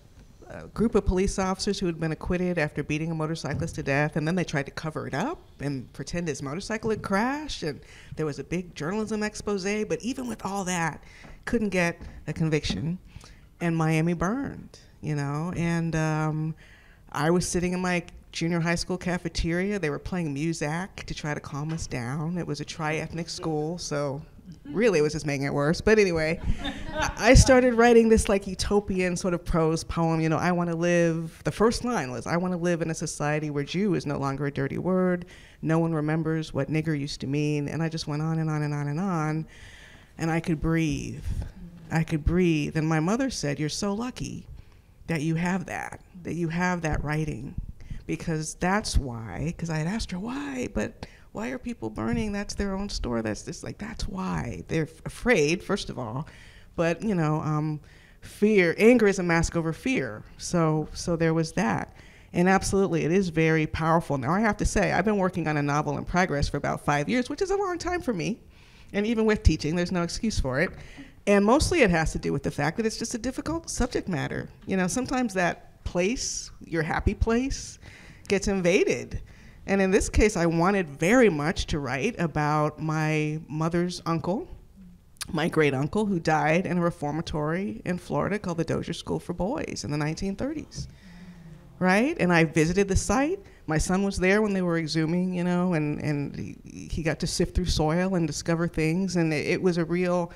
a group of police officers who had been acquitted after beating a motorcyclist to death, and then they tried to cover it up and pretend his motorcycle had crashed, and there was a big journalism expose. But even with all that, couldn't get a conviction, and Miami burned, you know. And um, I was sitting in my junior high school cafeteria. They were playing Muzak to try to calm us down. It was a tri-ethnic school, so really it was just making it worse. But anyway, I started writing this like utopian sort of prose poem. You know, I want to live. The first line was, "I want to live in a society where Jew is no longer a dirty word. No one remembers what nigger used to mean." And I just went on and on and on and on and I could breathe. I could breathe. And my mother said, You're so lucky that you have that, that you have that writing. Because that's why, because I had asked her why, but why are people burning? That's their own store. That's just like, that's why. They're afraid, first of all. But, you know, um, fear, anger is a mask over fear. So, so there was that. And absolutely, it is very powerful. Now, I have to say, I've been working on a novel in progress for about five years, which is a long time for me. And even with teaching, there's no excuse for it. And mostly it has to do with the fact that it's just a difficult subject matter. You know, sometimes that place, your happy place, gets invaded. And in this case, I wanted very much to write about my mother's uncle, my great uncle, who died in a reformatory in Florida called the Dozier School for Boys in the 1930s. Right? And I visited the site my son was there when they were exhuming, you know, and, and he, he got to sift through soil and discover things. And it, it was a real,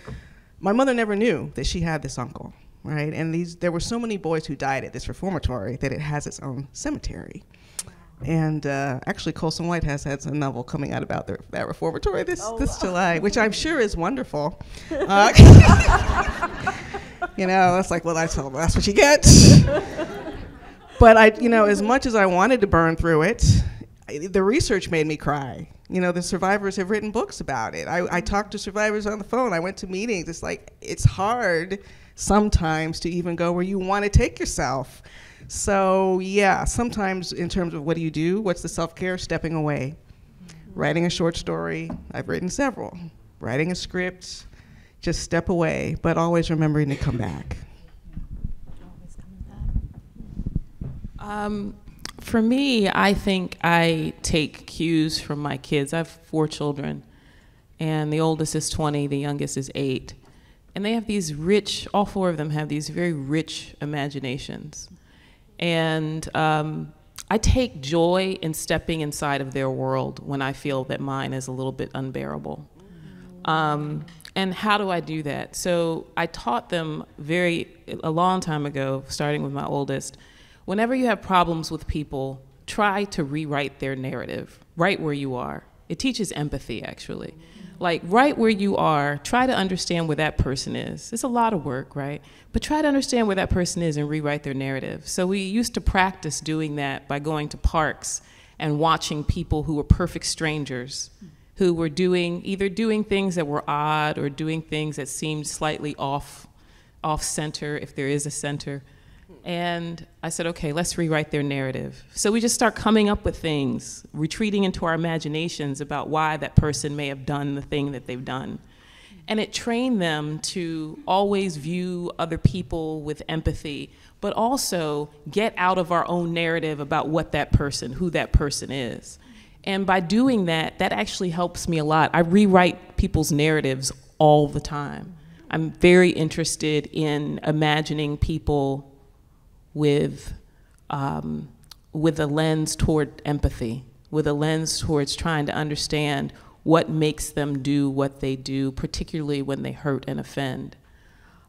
my mother never knew that she had this uncle, right? And these, there were so many boys who died at this reformatory that it has its own cemetery. And uh, actually, Colson Whitehead had a novel coming out about the, that reformatory this, oh, this. July, which I'm sure is wonderful. Uh, you know, it's like, well, that's, that's what you get but I, you know, as much as I wanted to burn through it, the research made me cry. You know, the survivors have written books about it. I, I talked to survivors on the phone. I went to meetings. It's like it's hard sometimes to even go where you want to take yourself. So yeah, sometimes in terms of what do you do? What's the self care? Stepping away, writing a short story. I've written several. Writing a script. Just step away, but always remembering to come back. Um, for me, I think I take cues from my kids. I have four children, and the oldest is 20, the youngest is eight. And they have these rich, all four of them have these very rich imaginations. And um, I take joy in stepping inside of their world when I feel that mine is a little bit unbearable. Um, And how do I do that? So I taught them very a long time ago, starting with my oldest. Whenever you have problems with people, try to rewrite their narrative right where you are. It teaches empathy, actually. Like, right where you are, try to understand where that person is. It's a lot of work, right? But try to understand where that person is and rewrite their narrative. So, we used to practice doing that by going to parks and watching people who were perfect strangers who were doing either doing things that were odd or doing things that seemed slightly off off center if there is a center and I said, okay, let's rewrite their narrative. So we just start coming up with things, retreating into our imaginations about why that person may have done the thing that they've done. And it trained them to always view other people with empathy, but also get out of our own narrative about what that person, who that person is. And by doing that, that actually helps me a lot. I rewrite people's narratives all the time. I'm very interested in imagining people with, um, with a lens toward empathy, with a lens towards trying to understand what makes them do what they do, particularly when they hurt and offend.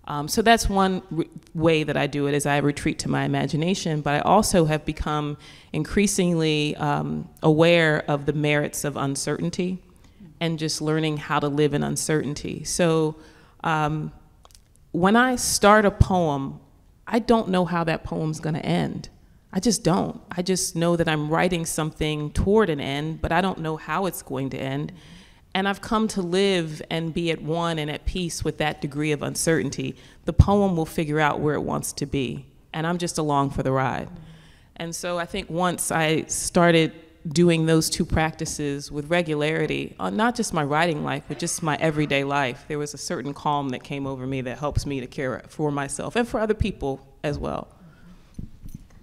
Um, so that's one way that I do it is I retreat to my imagination, but I also have become increasingly um, aware of the merits of uncertainty and just learning how to live in uncertainty. So um, when I start a poem, I don't know how that poem's going to end. I just don't. I just know that I'm writing something toward an end, but I don't know how it's going to end. And I've come to live and be at one and at peace with that degree of uncertainty. The poem will figure out where it wants to be, and I'm just along for the ride. And so I think once I started doing those two practices with regularity, on uh, not just my writing life, but just my everyday life, there was a certain calm that came over me that helps me to care for myself and for other people as well.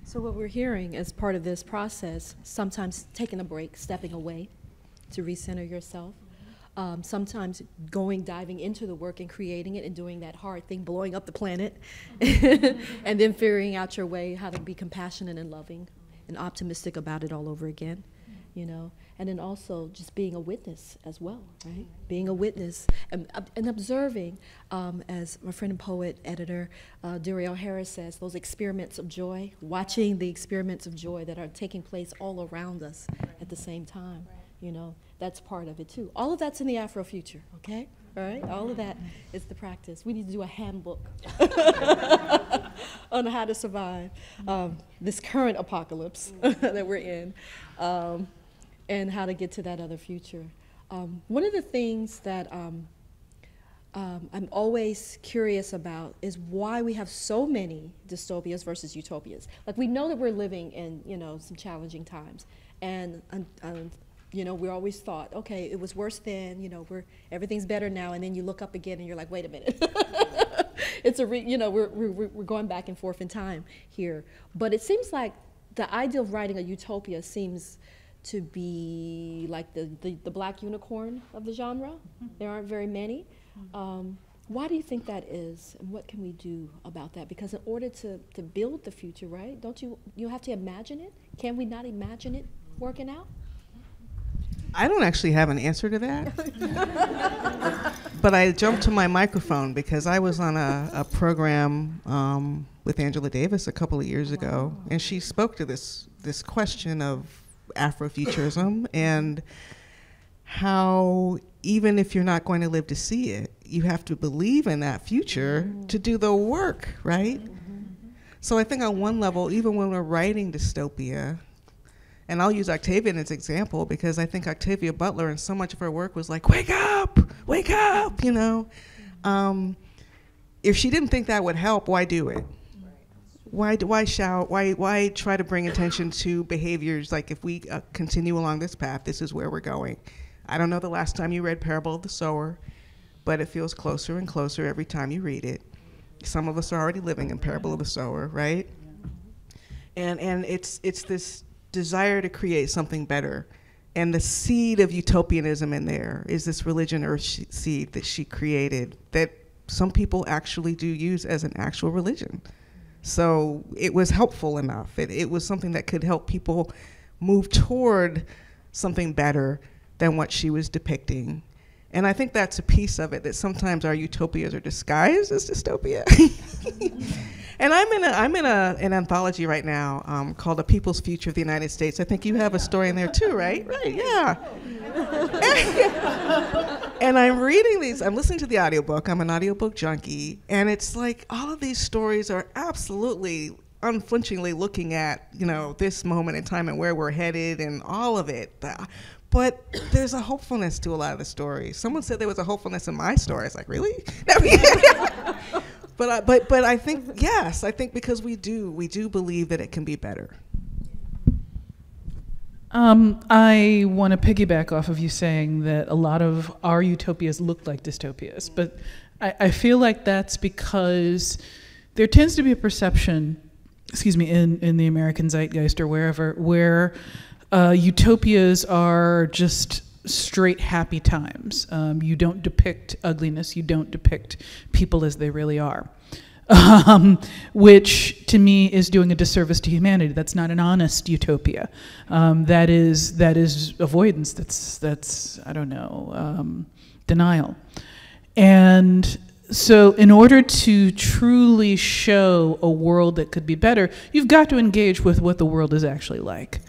So, what we're hearing as part of this process, sometimes taking a break, stepping away to recenter yourself, um, sometimes going, diving into the work and creating it and doing that hard thing, blowing up the planet, and then figuring out your way how to be compassionate and loving and optimistic about it all over again, you know. And then also just being a witness as well, right? Being a witness and, uh, and observing, um, as my friend and poet, editor uh, Duriel Harris says, those experiments of joy, watching the experiments of joy that are taking place all around us at the same time, you know. That's part of it too. All of that's in the afro future okay? All right, all of that is the practice. We need to do a handbook on how to survive um, this current apocalypse that we're in um, and how to get to that other future. Um, one of the things that um, um, I'm always curious about is why we have so many dystopias versus utopias. Like we know that we're living in, you know, some challenging times, and you know, we always thought, okay, it was worse then, you know, we're, everything's better now, and then you look up again and you're like, wait a minute. it's a, re, you know, we're, we're, we're going back and forth in time here. But it seems like the idea of writing a utopia seems to be like the, the, the black unicorn of the genre. Mm-hmm. There aren't very many. Um, why do you think that is, and what can we do about that? Because in order to, to build the future, right, don't you, you have to imagine it? Can we not imagine it working out? I don't actually have an answer to that. but I jumped to my microphone because I was on a, a program um, with Angela Davis a couple of years ago, and she spoke to this this question of Afrofuturism and how even if you're not going to live to see it, you have to believe in that future to do the work, right? So I think on one level, even when we're writing dystopia, and I'll use Octavia as an example because I think Octavia Butler and so much of her work was like, wake up, wake up, you know. Um, if she didn't think that would help, why do it? Why, why shout? Why, why try to bring attention to behaviors like if we uh, continue along this path, this is where we're going? I don't know the last time you read Parable of the Sower, but it feels closer and closer every time you read it. Some of us are already living in Parable of the Sower, right? And, and it's, it's this desire to create something better. And the seed of utopianism in there is this religion Earthseed that she created that some people actually do use as an actual religion. So it was helpful enough. It, it was something that could help people move toward something better than what she was depicting. And I think that's a piece of it that sometimes our utopias are disguised as dystopia. and I'm in a I'm in a an anthology right now um, called "The People's Future of the United States." I think you have a story in there too, right? Right? Yeah. and I'm reading these. I'm listening to the audiobook. I'm an audiobook junkie, and it's like all of these stories are absolutely unflinchingly looking at you know this moment in time and where we're headed and all of it but there's a hopefulness to a lot of the stories. Someone said there was a hopefulness in my story. It's like, really? but I, but but I think yes, I think because we do we do believe that it can be better. Um, I want to piggyback off of you saying that a lot of our utopias look like dystopias, but I, I feel like that's because there tends to be a perception, excuse me, in, in the American zeitgeist or wherever, where uh, utopias are just straight happy times. Um, you don't depict ugliness, you don't depict people as they really are. Um, which to me is doing a disservice to humanity. That's not an honest utopia. Um, that is that is avoidance. That's that's I don't know um, denial. And so, in order to truly show a world that could be better, you've got to engage with what the world is actually like.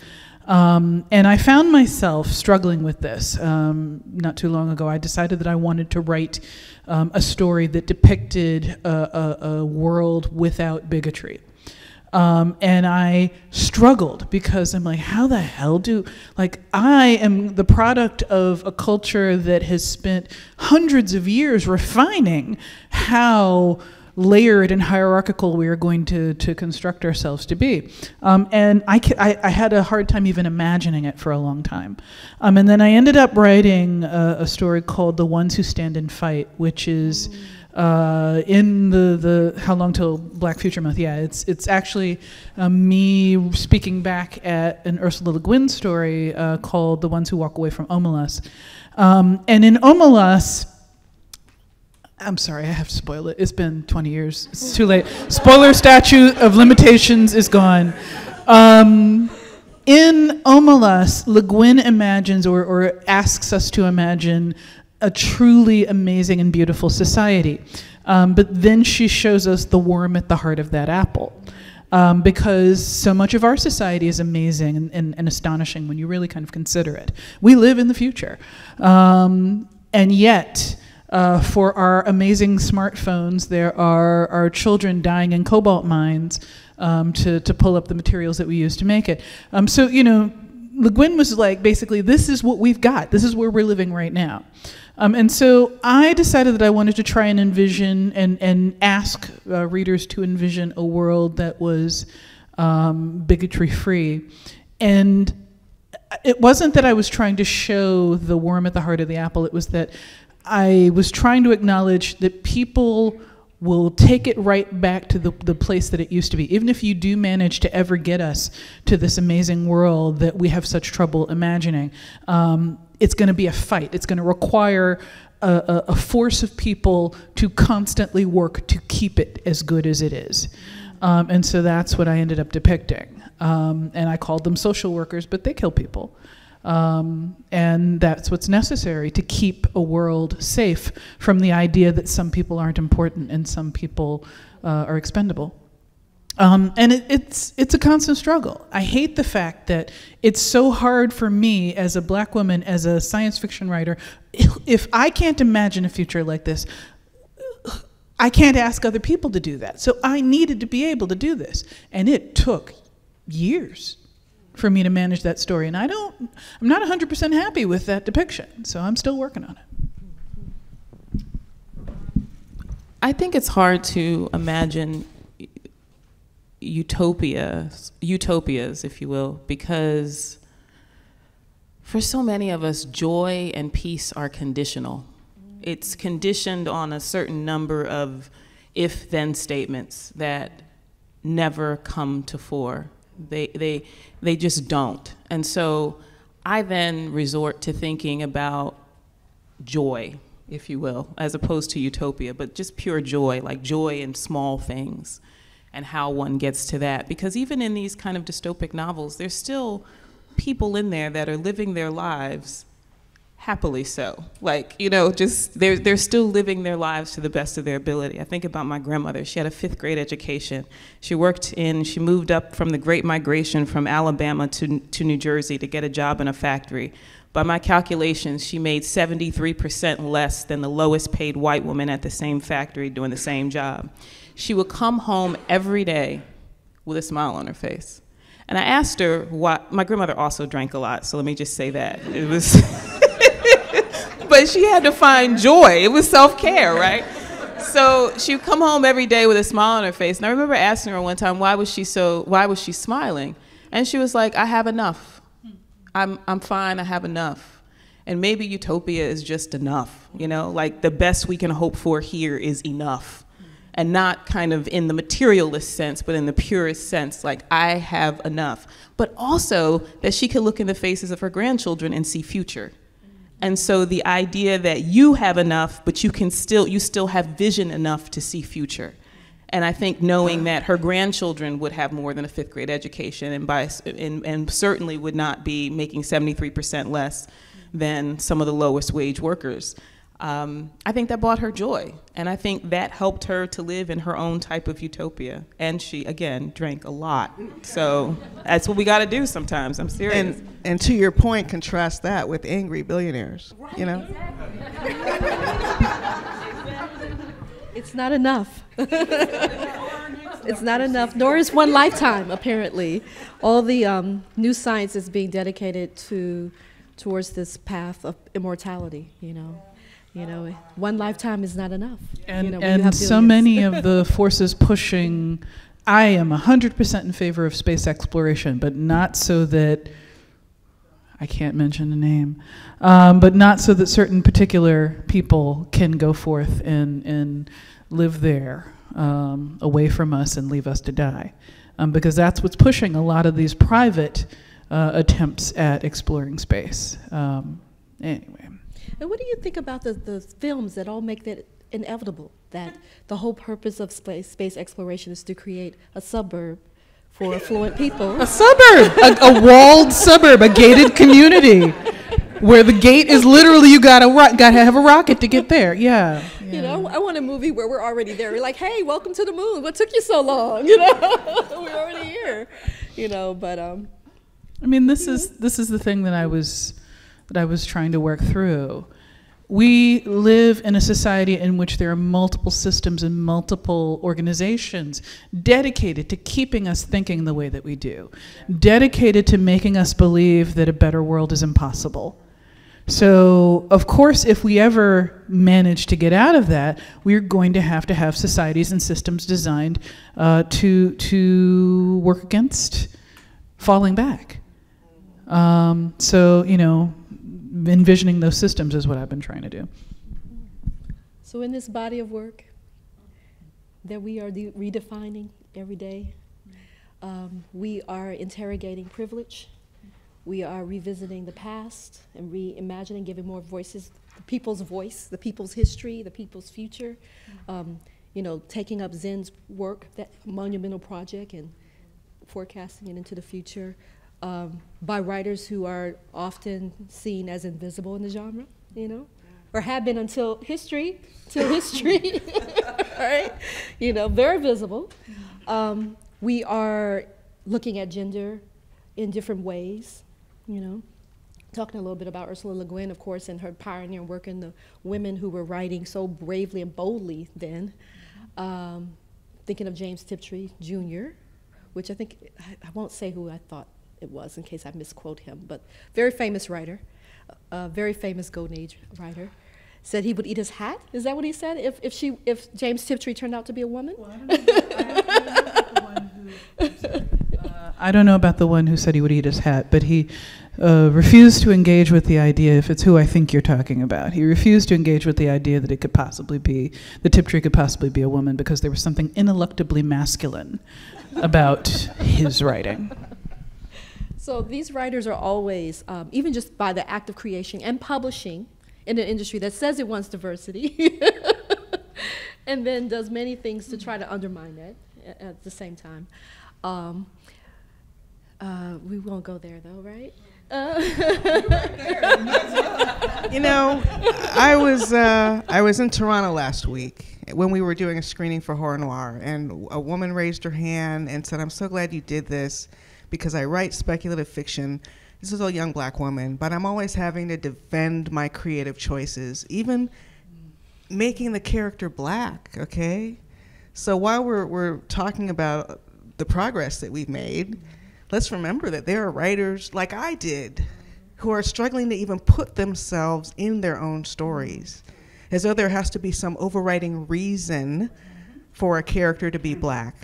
Um, and I found myself struggling with this. Um, not too long ago, I decided that I wanted to write um, a story that depicted a, a, a world without bigotry. Um, and I struggled because I'm like, how the hell do, like, I am the product of a culture that has spent hundreds of years refining how layered and hierarchical we are going to, to construct ourselves to be. Um, and I, I, I, had a hard time even imagining it for a long time. Um, and then I ended up writing a, a, story called The Ones Who Stand and Fight, which is uh, in the, the How Long Till Black Future Month. Yeah, it's, it's actually uh, me speaking back at an Ursula Le Guin story uh, called The Ones Who Walk Away from Omelas. Um, and in Omelas, I'm sorry, I have to spoil it. It's been 20 years. It's too late. Spoiler statute of limitations is gone. Um, in Omelas, Le Guin imagines or, or asks us to imagine a truly amazing and beautiful society. Um, but then she shows us the worm at the heart of that apple. Um, because so much of our society is amazing and, and, and, astonishing when you really kind of consider it. We live in the future. Um, and yet, uh, for our amazing smartphones, there are, are children dying in cobalt mines um, to, to pull up the materials that we use to make it. Um, so, you know, Le Guin was like, basically, this is what we've got. This is where we're living right now. Um, and so I decided that I wanted to try and envision and, and ask uh, readers to envision a world that was um, bigotry free. And it wasn't that I was trying to show the worm at the heart of the apple, it was that I was trying to acknowledge that people will take it right back to the, the place that it used to be. Even if you do manage to ever get us to this amazing world that we have such trouble imagining, um, it's going to be a fight. It's going to require a, a, force of people to constantly work to keep it as good as it is. Um, and so that's what I ended up depicting. Um, and I called them social workers, but they kill people. Um, and that's what's necessary to keep a world safe from the idea that some people aren't important and some people uh, are expendable. Um, and it, it's it's a constant struggle. I hate the fact that it's so hard for me as a black woman, as a science fiction writer, if I can't imagine a future like this, I can't ask other people to do that. So I needed to be able to do this, and it took years for me to manage that story. And I don't, I'm not 100% happy with that depiction, so I'm still working on it. I think it's hard to imagine utopias, utopias, if you will, because for so many of us, joy and peace are conditional. It's conditioned on a certain number of if then statements that never come to fore. They, they, they just don't. And so I then resort to thinking about joy, if you will, as opposed to utopia, but just pure joy, like joy in small things and how one gets to that. Because even in these kind of dystopic novels, there's still people in there that are living their lives happily so. Like, you know, just they're, they're still living their lives to the best of their ability. I think about my grandmother. She had a fifth grade education. She worked in, she moved up from the Great Migration from Alabama to, to New Jersey to get a job in a factory. By my calculations, she made 73% less than the lowest paid white woman at the same factory doing the same job. She would come home every day with a smile on her face. And I asked her why, my grandmother also drank a lot, so let me just say that. It was, but she had to find joy. It was self care, right? So she would come home every day with a smile on her face. And I remember asking her one time, why was she so, why was she smiling? And she was like, I have enough. I'm, I'm fine, I have enough. And maybe utopia is just enough, you know? Like the best we can hope for here is enough. And not kind of in the materialist sense, but in the purest sense, like I have enough. But also that she could look in the faces of her grandchildren and see future. And so the idea that you have enough, but you can still, you still have vision enough to see future. And I think knowing that her grandchildren would have more than a fifth grade education and, by, and, and certainly would not be making 73% less than some of the lowest wage workers, um, I think that brought her joy. And I think that helped her to live in her own type of utopia. And she, again, drank a lot. So that's what we got to do sometimes. I'm serious. And, and to your point, contrast that with angry billionaires, you know? It's not enough. it's not enough, nor is one lifetime, apparently. All the um, new science is being dedicated to towards this path of immortality, you know. You know, one lifetime is not enough. And, you know, and so many of the forces pushing, I am 100% in favor of space exploration, but not so that, I can't mention a name, um, but not so that certain particular people can go forth and, and live there um, away from us and leave us to die. Um, because that's what's pushing a lot of these private uh, attempts at exploring space. Um, anyway. And what do you think about the, the films that all make that inevitable? That the whole purpose of space, space exploration is to create a suburb for affluent people. A suburb, a, a walled suburb, a gated community, where the gate is literally you gotta ro- gotta have a rocket to get there. Yeah, You know, I want a movie where we're already there. We're like, hey, welcome to the moon. What took you so long? You know, we're already here. You know, but um, I mean, this is this is the thing that I was that I was trying to work through. We live in a society in which there are multiple systems and multiple organizations dedicated to keeping us thinking the way that we do, dedicated to making us believe that a better world is impossible. So, of course, if we ever manage to get out of that, we're going to have to have societies and systems designed uh, to, to work against falling back. Um, so, you know, envisioning those systems is what I've been trying to do. so in this body of work that we are de- redefining every day, um, we are interrogating privilege. We are revisiting the past and reimagining, giving more voices, the people's voice, the people's history, the people's future. Um, you know, taking up Zinn's work, that monumental project, and forecasting it into the future um, by writers who are often seen as invisible in the genre, you know, or have been until history, till history, right? You know, very visible. Um, we are looking at gender in different ways, you know. Talking a little bit about Ursula Le Guin, of course, and her pioneering work in the women who were writing so bravely and boldly then. Um, thinking of James Tiptree Jr., which I think, I, I won't say who I thought it was in case I misquote him, but very famous writer, a very famous Golden Age writer, said he would eat his hat. Is that what he said? If, if, she, if James Tiptree turned out to be a woman? I don't know about the one who said he would eat his hat, but he uh, refused to engage with the idea, if it's who I think you're talking about. He refused to engage with the idea that it could possibly be, the Tiptree could possibly be a woman because there was something ineluctably masculine about his writing. So these writers are always, um, even just by the act of creation and publishing in an industry that says it wants diversity, and then does many things to try to undermine it at, the same time. Um, uh, we won't go there though, right? You know, I was uh, I was in Toronto last week when we were doing a screening for Horror Noir, and a woman raised her hand and said, "I'm so glad you did this because I write speculative fiction." This is a young black woman, but I'm always having to defend my creative choices, even making the character black. Okay, so while we're we're talking about the progress that we've made, let's remember that there are writers like I did who are struggling to even put themselves in their own stories, as though there has to be some overriding reason for a character to be black,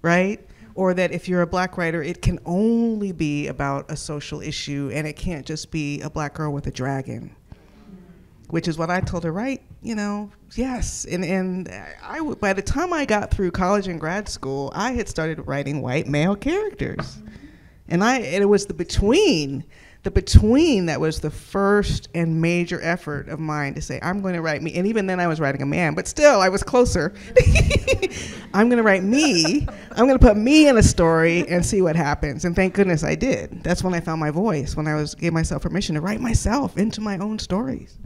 right? Or that if you're a black writer, it can only be about a social issue and it can't just be a black girl with a dragon. Which is what I told her, right? You know, yes. And, and I, by the time I got through college and grad school, I had started writing white male characters. And I, and it was the between the between that was the first and major effort of mine to say i'm going to write me and even then i was writing a man but still i was closer i'm going to write me i'm going to put me in a story and see what happens and thank goodness i did that's when i found my voice when i was gave myself permission to write myself into my own stories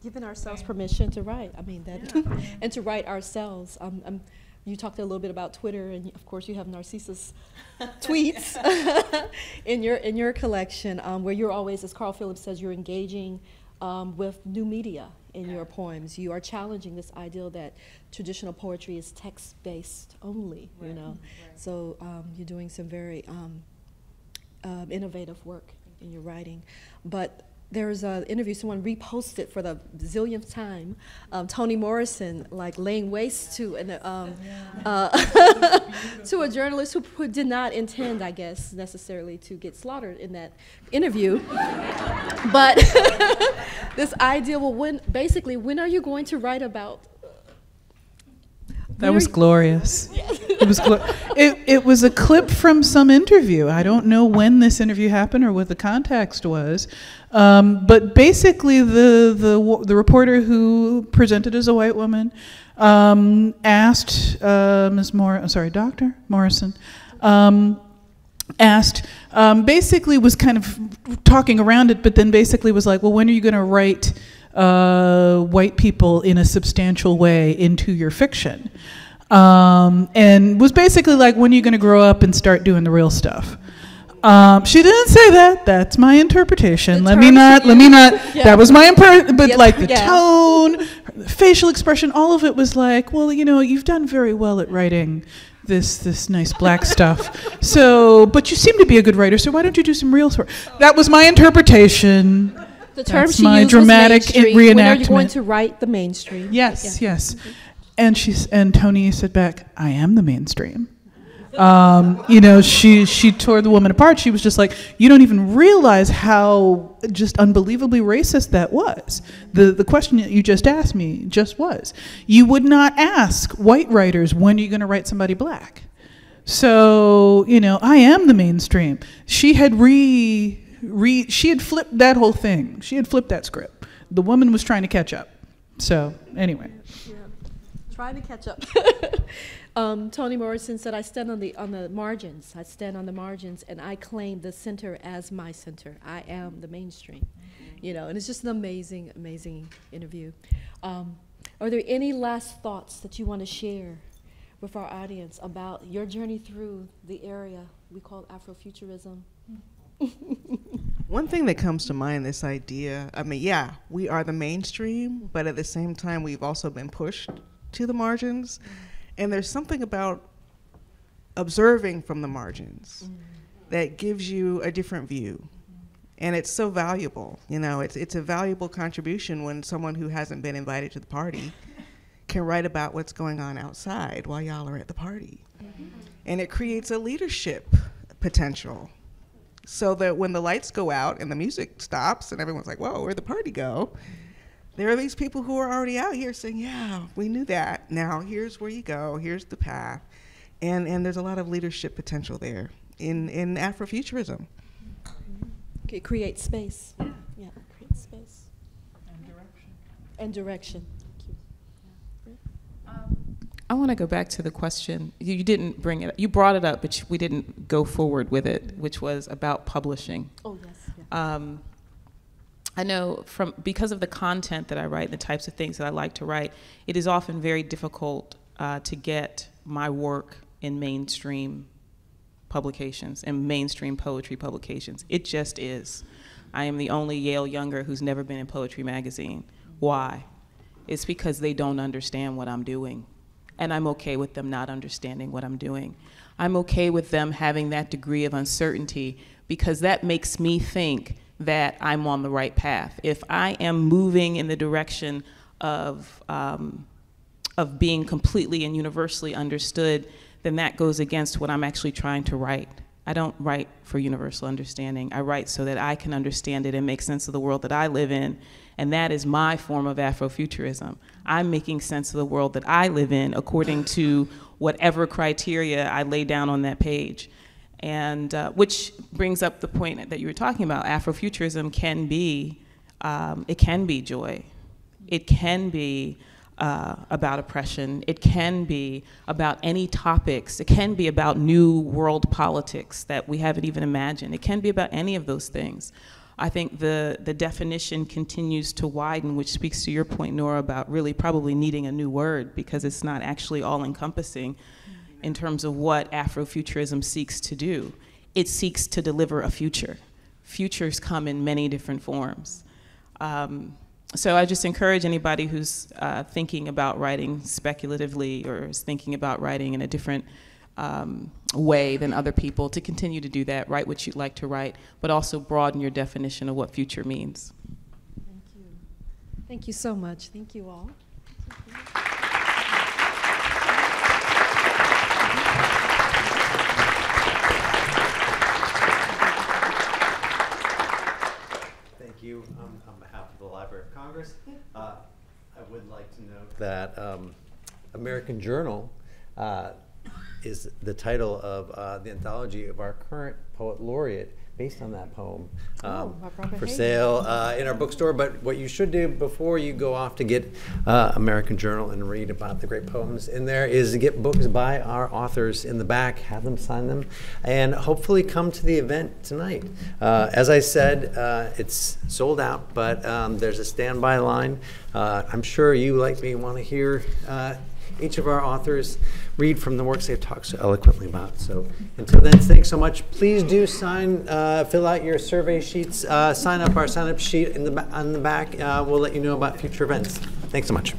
Giving ourselves permission to write. I mean that, and to write ourselves. Um, um, you talked a little bit about Twitter, and of course you have Narcissus tweets in your in your collection, um, where you're always, as Carl Phillips says, you're engaging um, with new media in your poems. You are challenging this ideal that traditional poetry is text-based only. You know, so um, you're doing some very um, um, innovative work in your writing, but there's an interview someone reposted for the zillionth time um, toni morrison like laying waste to an, um, uh, to a journalist who, who did not intend i guess necessarily to get slaughtered in that interview. But this idea well when basically when are you going to write about That was glorious. It was glo- it, it was a clip from some interview. I don't know when this interview happened or what the context was, um, but basically the the the reporter who presented as a white woman um, asked uh, Ms. Moore, sorry, Doctor Morrison. Um, asked um, basically was kind of talking around it but then basically was like well when are you going to write uh, white people in a substantial way into your fiction um, and was basically like when are you going to grow up and start doing the real stuff um, she didn't say that. That's my interpretation. The let me not. Let me not. Yeah. That was my imper- But Yes, like the yeah. tone, facial expression, all of it was like, well, you know, you've done very well at writing this this nice black stuff. So, but you seem to be a good writer. So why don't you do some real story? That was my interpretation. The term That's she my used dramatic was mainstream. when are you going to write the mainstream Yes, Yeah. yes. And she's and Toni said back, "I am the mainstream." Um, you know, she she tore the woman apart. She was just like, "You don't even realize how just unbelievably racist that was." The the question that you just asked me just was, you would not ask white writers when are you going to write somebody black. So you know, I am the mainstream. She had re re she had flipped that whole thing. She had flipped that script. The woman was trying to catch up. So anyway. trying to catch up. um, Toni Morrison said, "I stand on the on the margins. I stand on the margins, and I claim the center as my center. I am the mainstream." You know, and it's just an amazing, amazing interview. Um, are there any last thoughts that you want to share with our audience about your journey through the area we call Afrofuturism? One thing that comes to mind, this idea, I mean, yeah, we are the mainstream, but at the same time, we've also been pushed to the margins. And there's something about observing from the margins mm-hmm. that gives you a different view. And it's so valuable. You know, it's, it's a valuable contribution when someone who hasn't been invited to the party can write about what's going on outside while y'all are at the party. Mm-hmm. And it creates a leadership potential so that when the lights go out and the music stops and everyone's like, whoa, where'd the party go? There are these people who are already out here saying, yeah, we knew that. Now here's where you go, here's the path. And, and there's a lot of leadership potential there in, in Afrofuturism. Okay, create space. Yeah, create space. And direction. And direction. I want to go back to the question. You, you didn't bring it. You brought it up, but we didn't go forward with it, which was about publishing. Oh, yes. Um, I know from because of the content that I write, the types of things that I like to write, it is often very difficult uh, to get my work in mainstream publications and mainstream poetry publications. It just is. I am the only Yale Younger who's never been in Poetry Magazine. Why? It's because they don't understand what I'm doing. And I'm okay with them not understanding what I'm doing. I'm okay with them having that degree of uncertainty because that makes me think that I'm on the right path. If I am moving in the direction of, um, of being completely and universally understood, then that goes against what I'm actually trying to write. I don't write for universal understanding. I write so that I can understand it and make sense of the world that I live in. And that is my form of Afrofuturism. I'm making sense of the world that I live in according to whatever criteria I lay down on that page. And uh, which brings up the point that you were talking about. Afrofuturism can be, um, it can be joy. It can be uh, about oppression. It can be about any topics. It can be about new world politics that we haven't even imagined. It can be about any of those things. I think the, the definition continues to widen, which speaks to your point, Nora, about really probably needing a new word because it's not actually all encompassing in terms of what Afrofuturism seeks to do. It seeks to deliver a future. Futures come in many different forms. Um, so I just encourage anybody who's uh, thinking about writing speculatively or is thinking about writing in a different um, way than other people to continue to do that, write what you'd like to write, but also broaden your definition of what future means. Thank you. Thank you so much. Thank you all. Thank you. Um, On behalf of the Library of Congress, uh, I would like to note that um, American Journal uh, is the title of uh, the anthology of our current poet laureate, based on that poem, um, Oh, for sale uh, in our bookstore. But what you should do before you go off to get uh, American Journal and read about the great poems in there is get books by our authors in the back, have them sign them, and hopefully come to the event tonight. Uh, as I said, uh, it's sold out, but um, there's a standby line. Uh, I'm sure you, like me, want to hear uh, each of our authors read from the works they've talked so eloquently about. So until then, thanks so much. Please do sign, uh, fill out your survey sheets, uh, sign up our sign up sheet in the on the back. Uh, we'll let you know about future events. Thanks so much.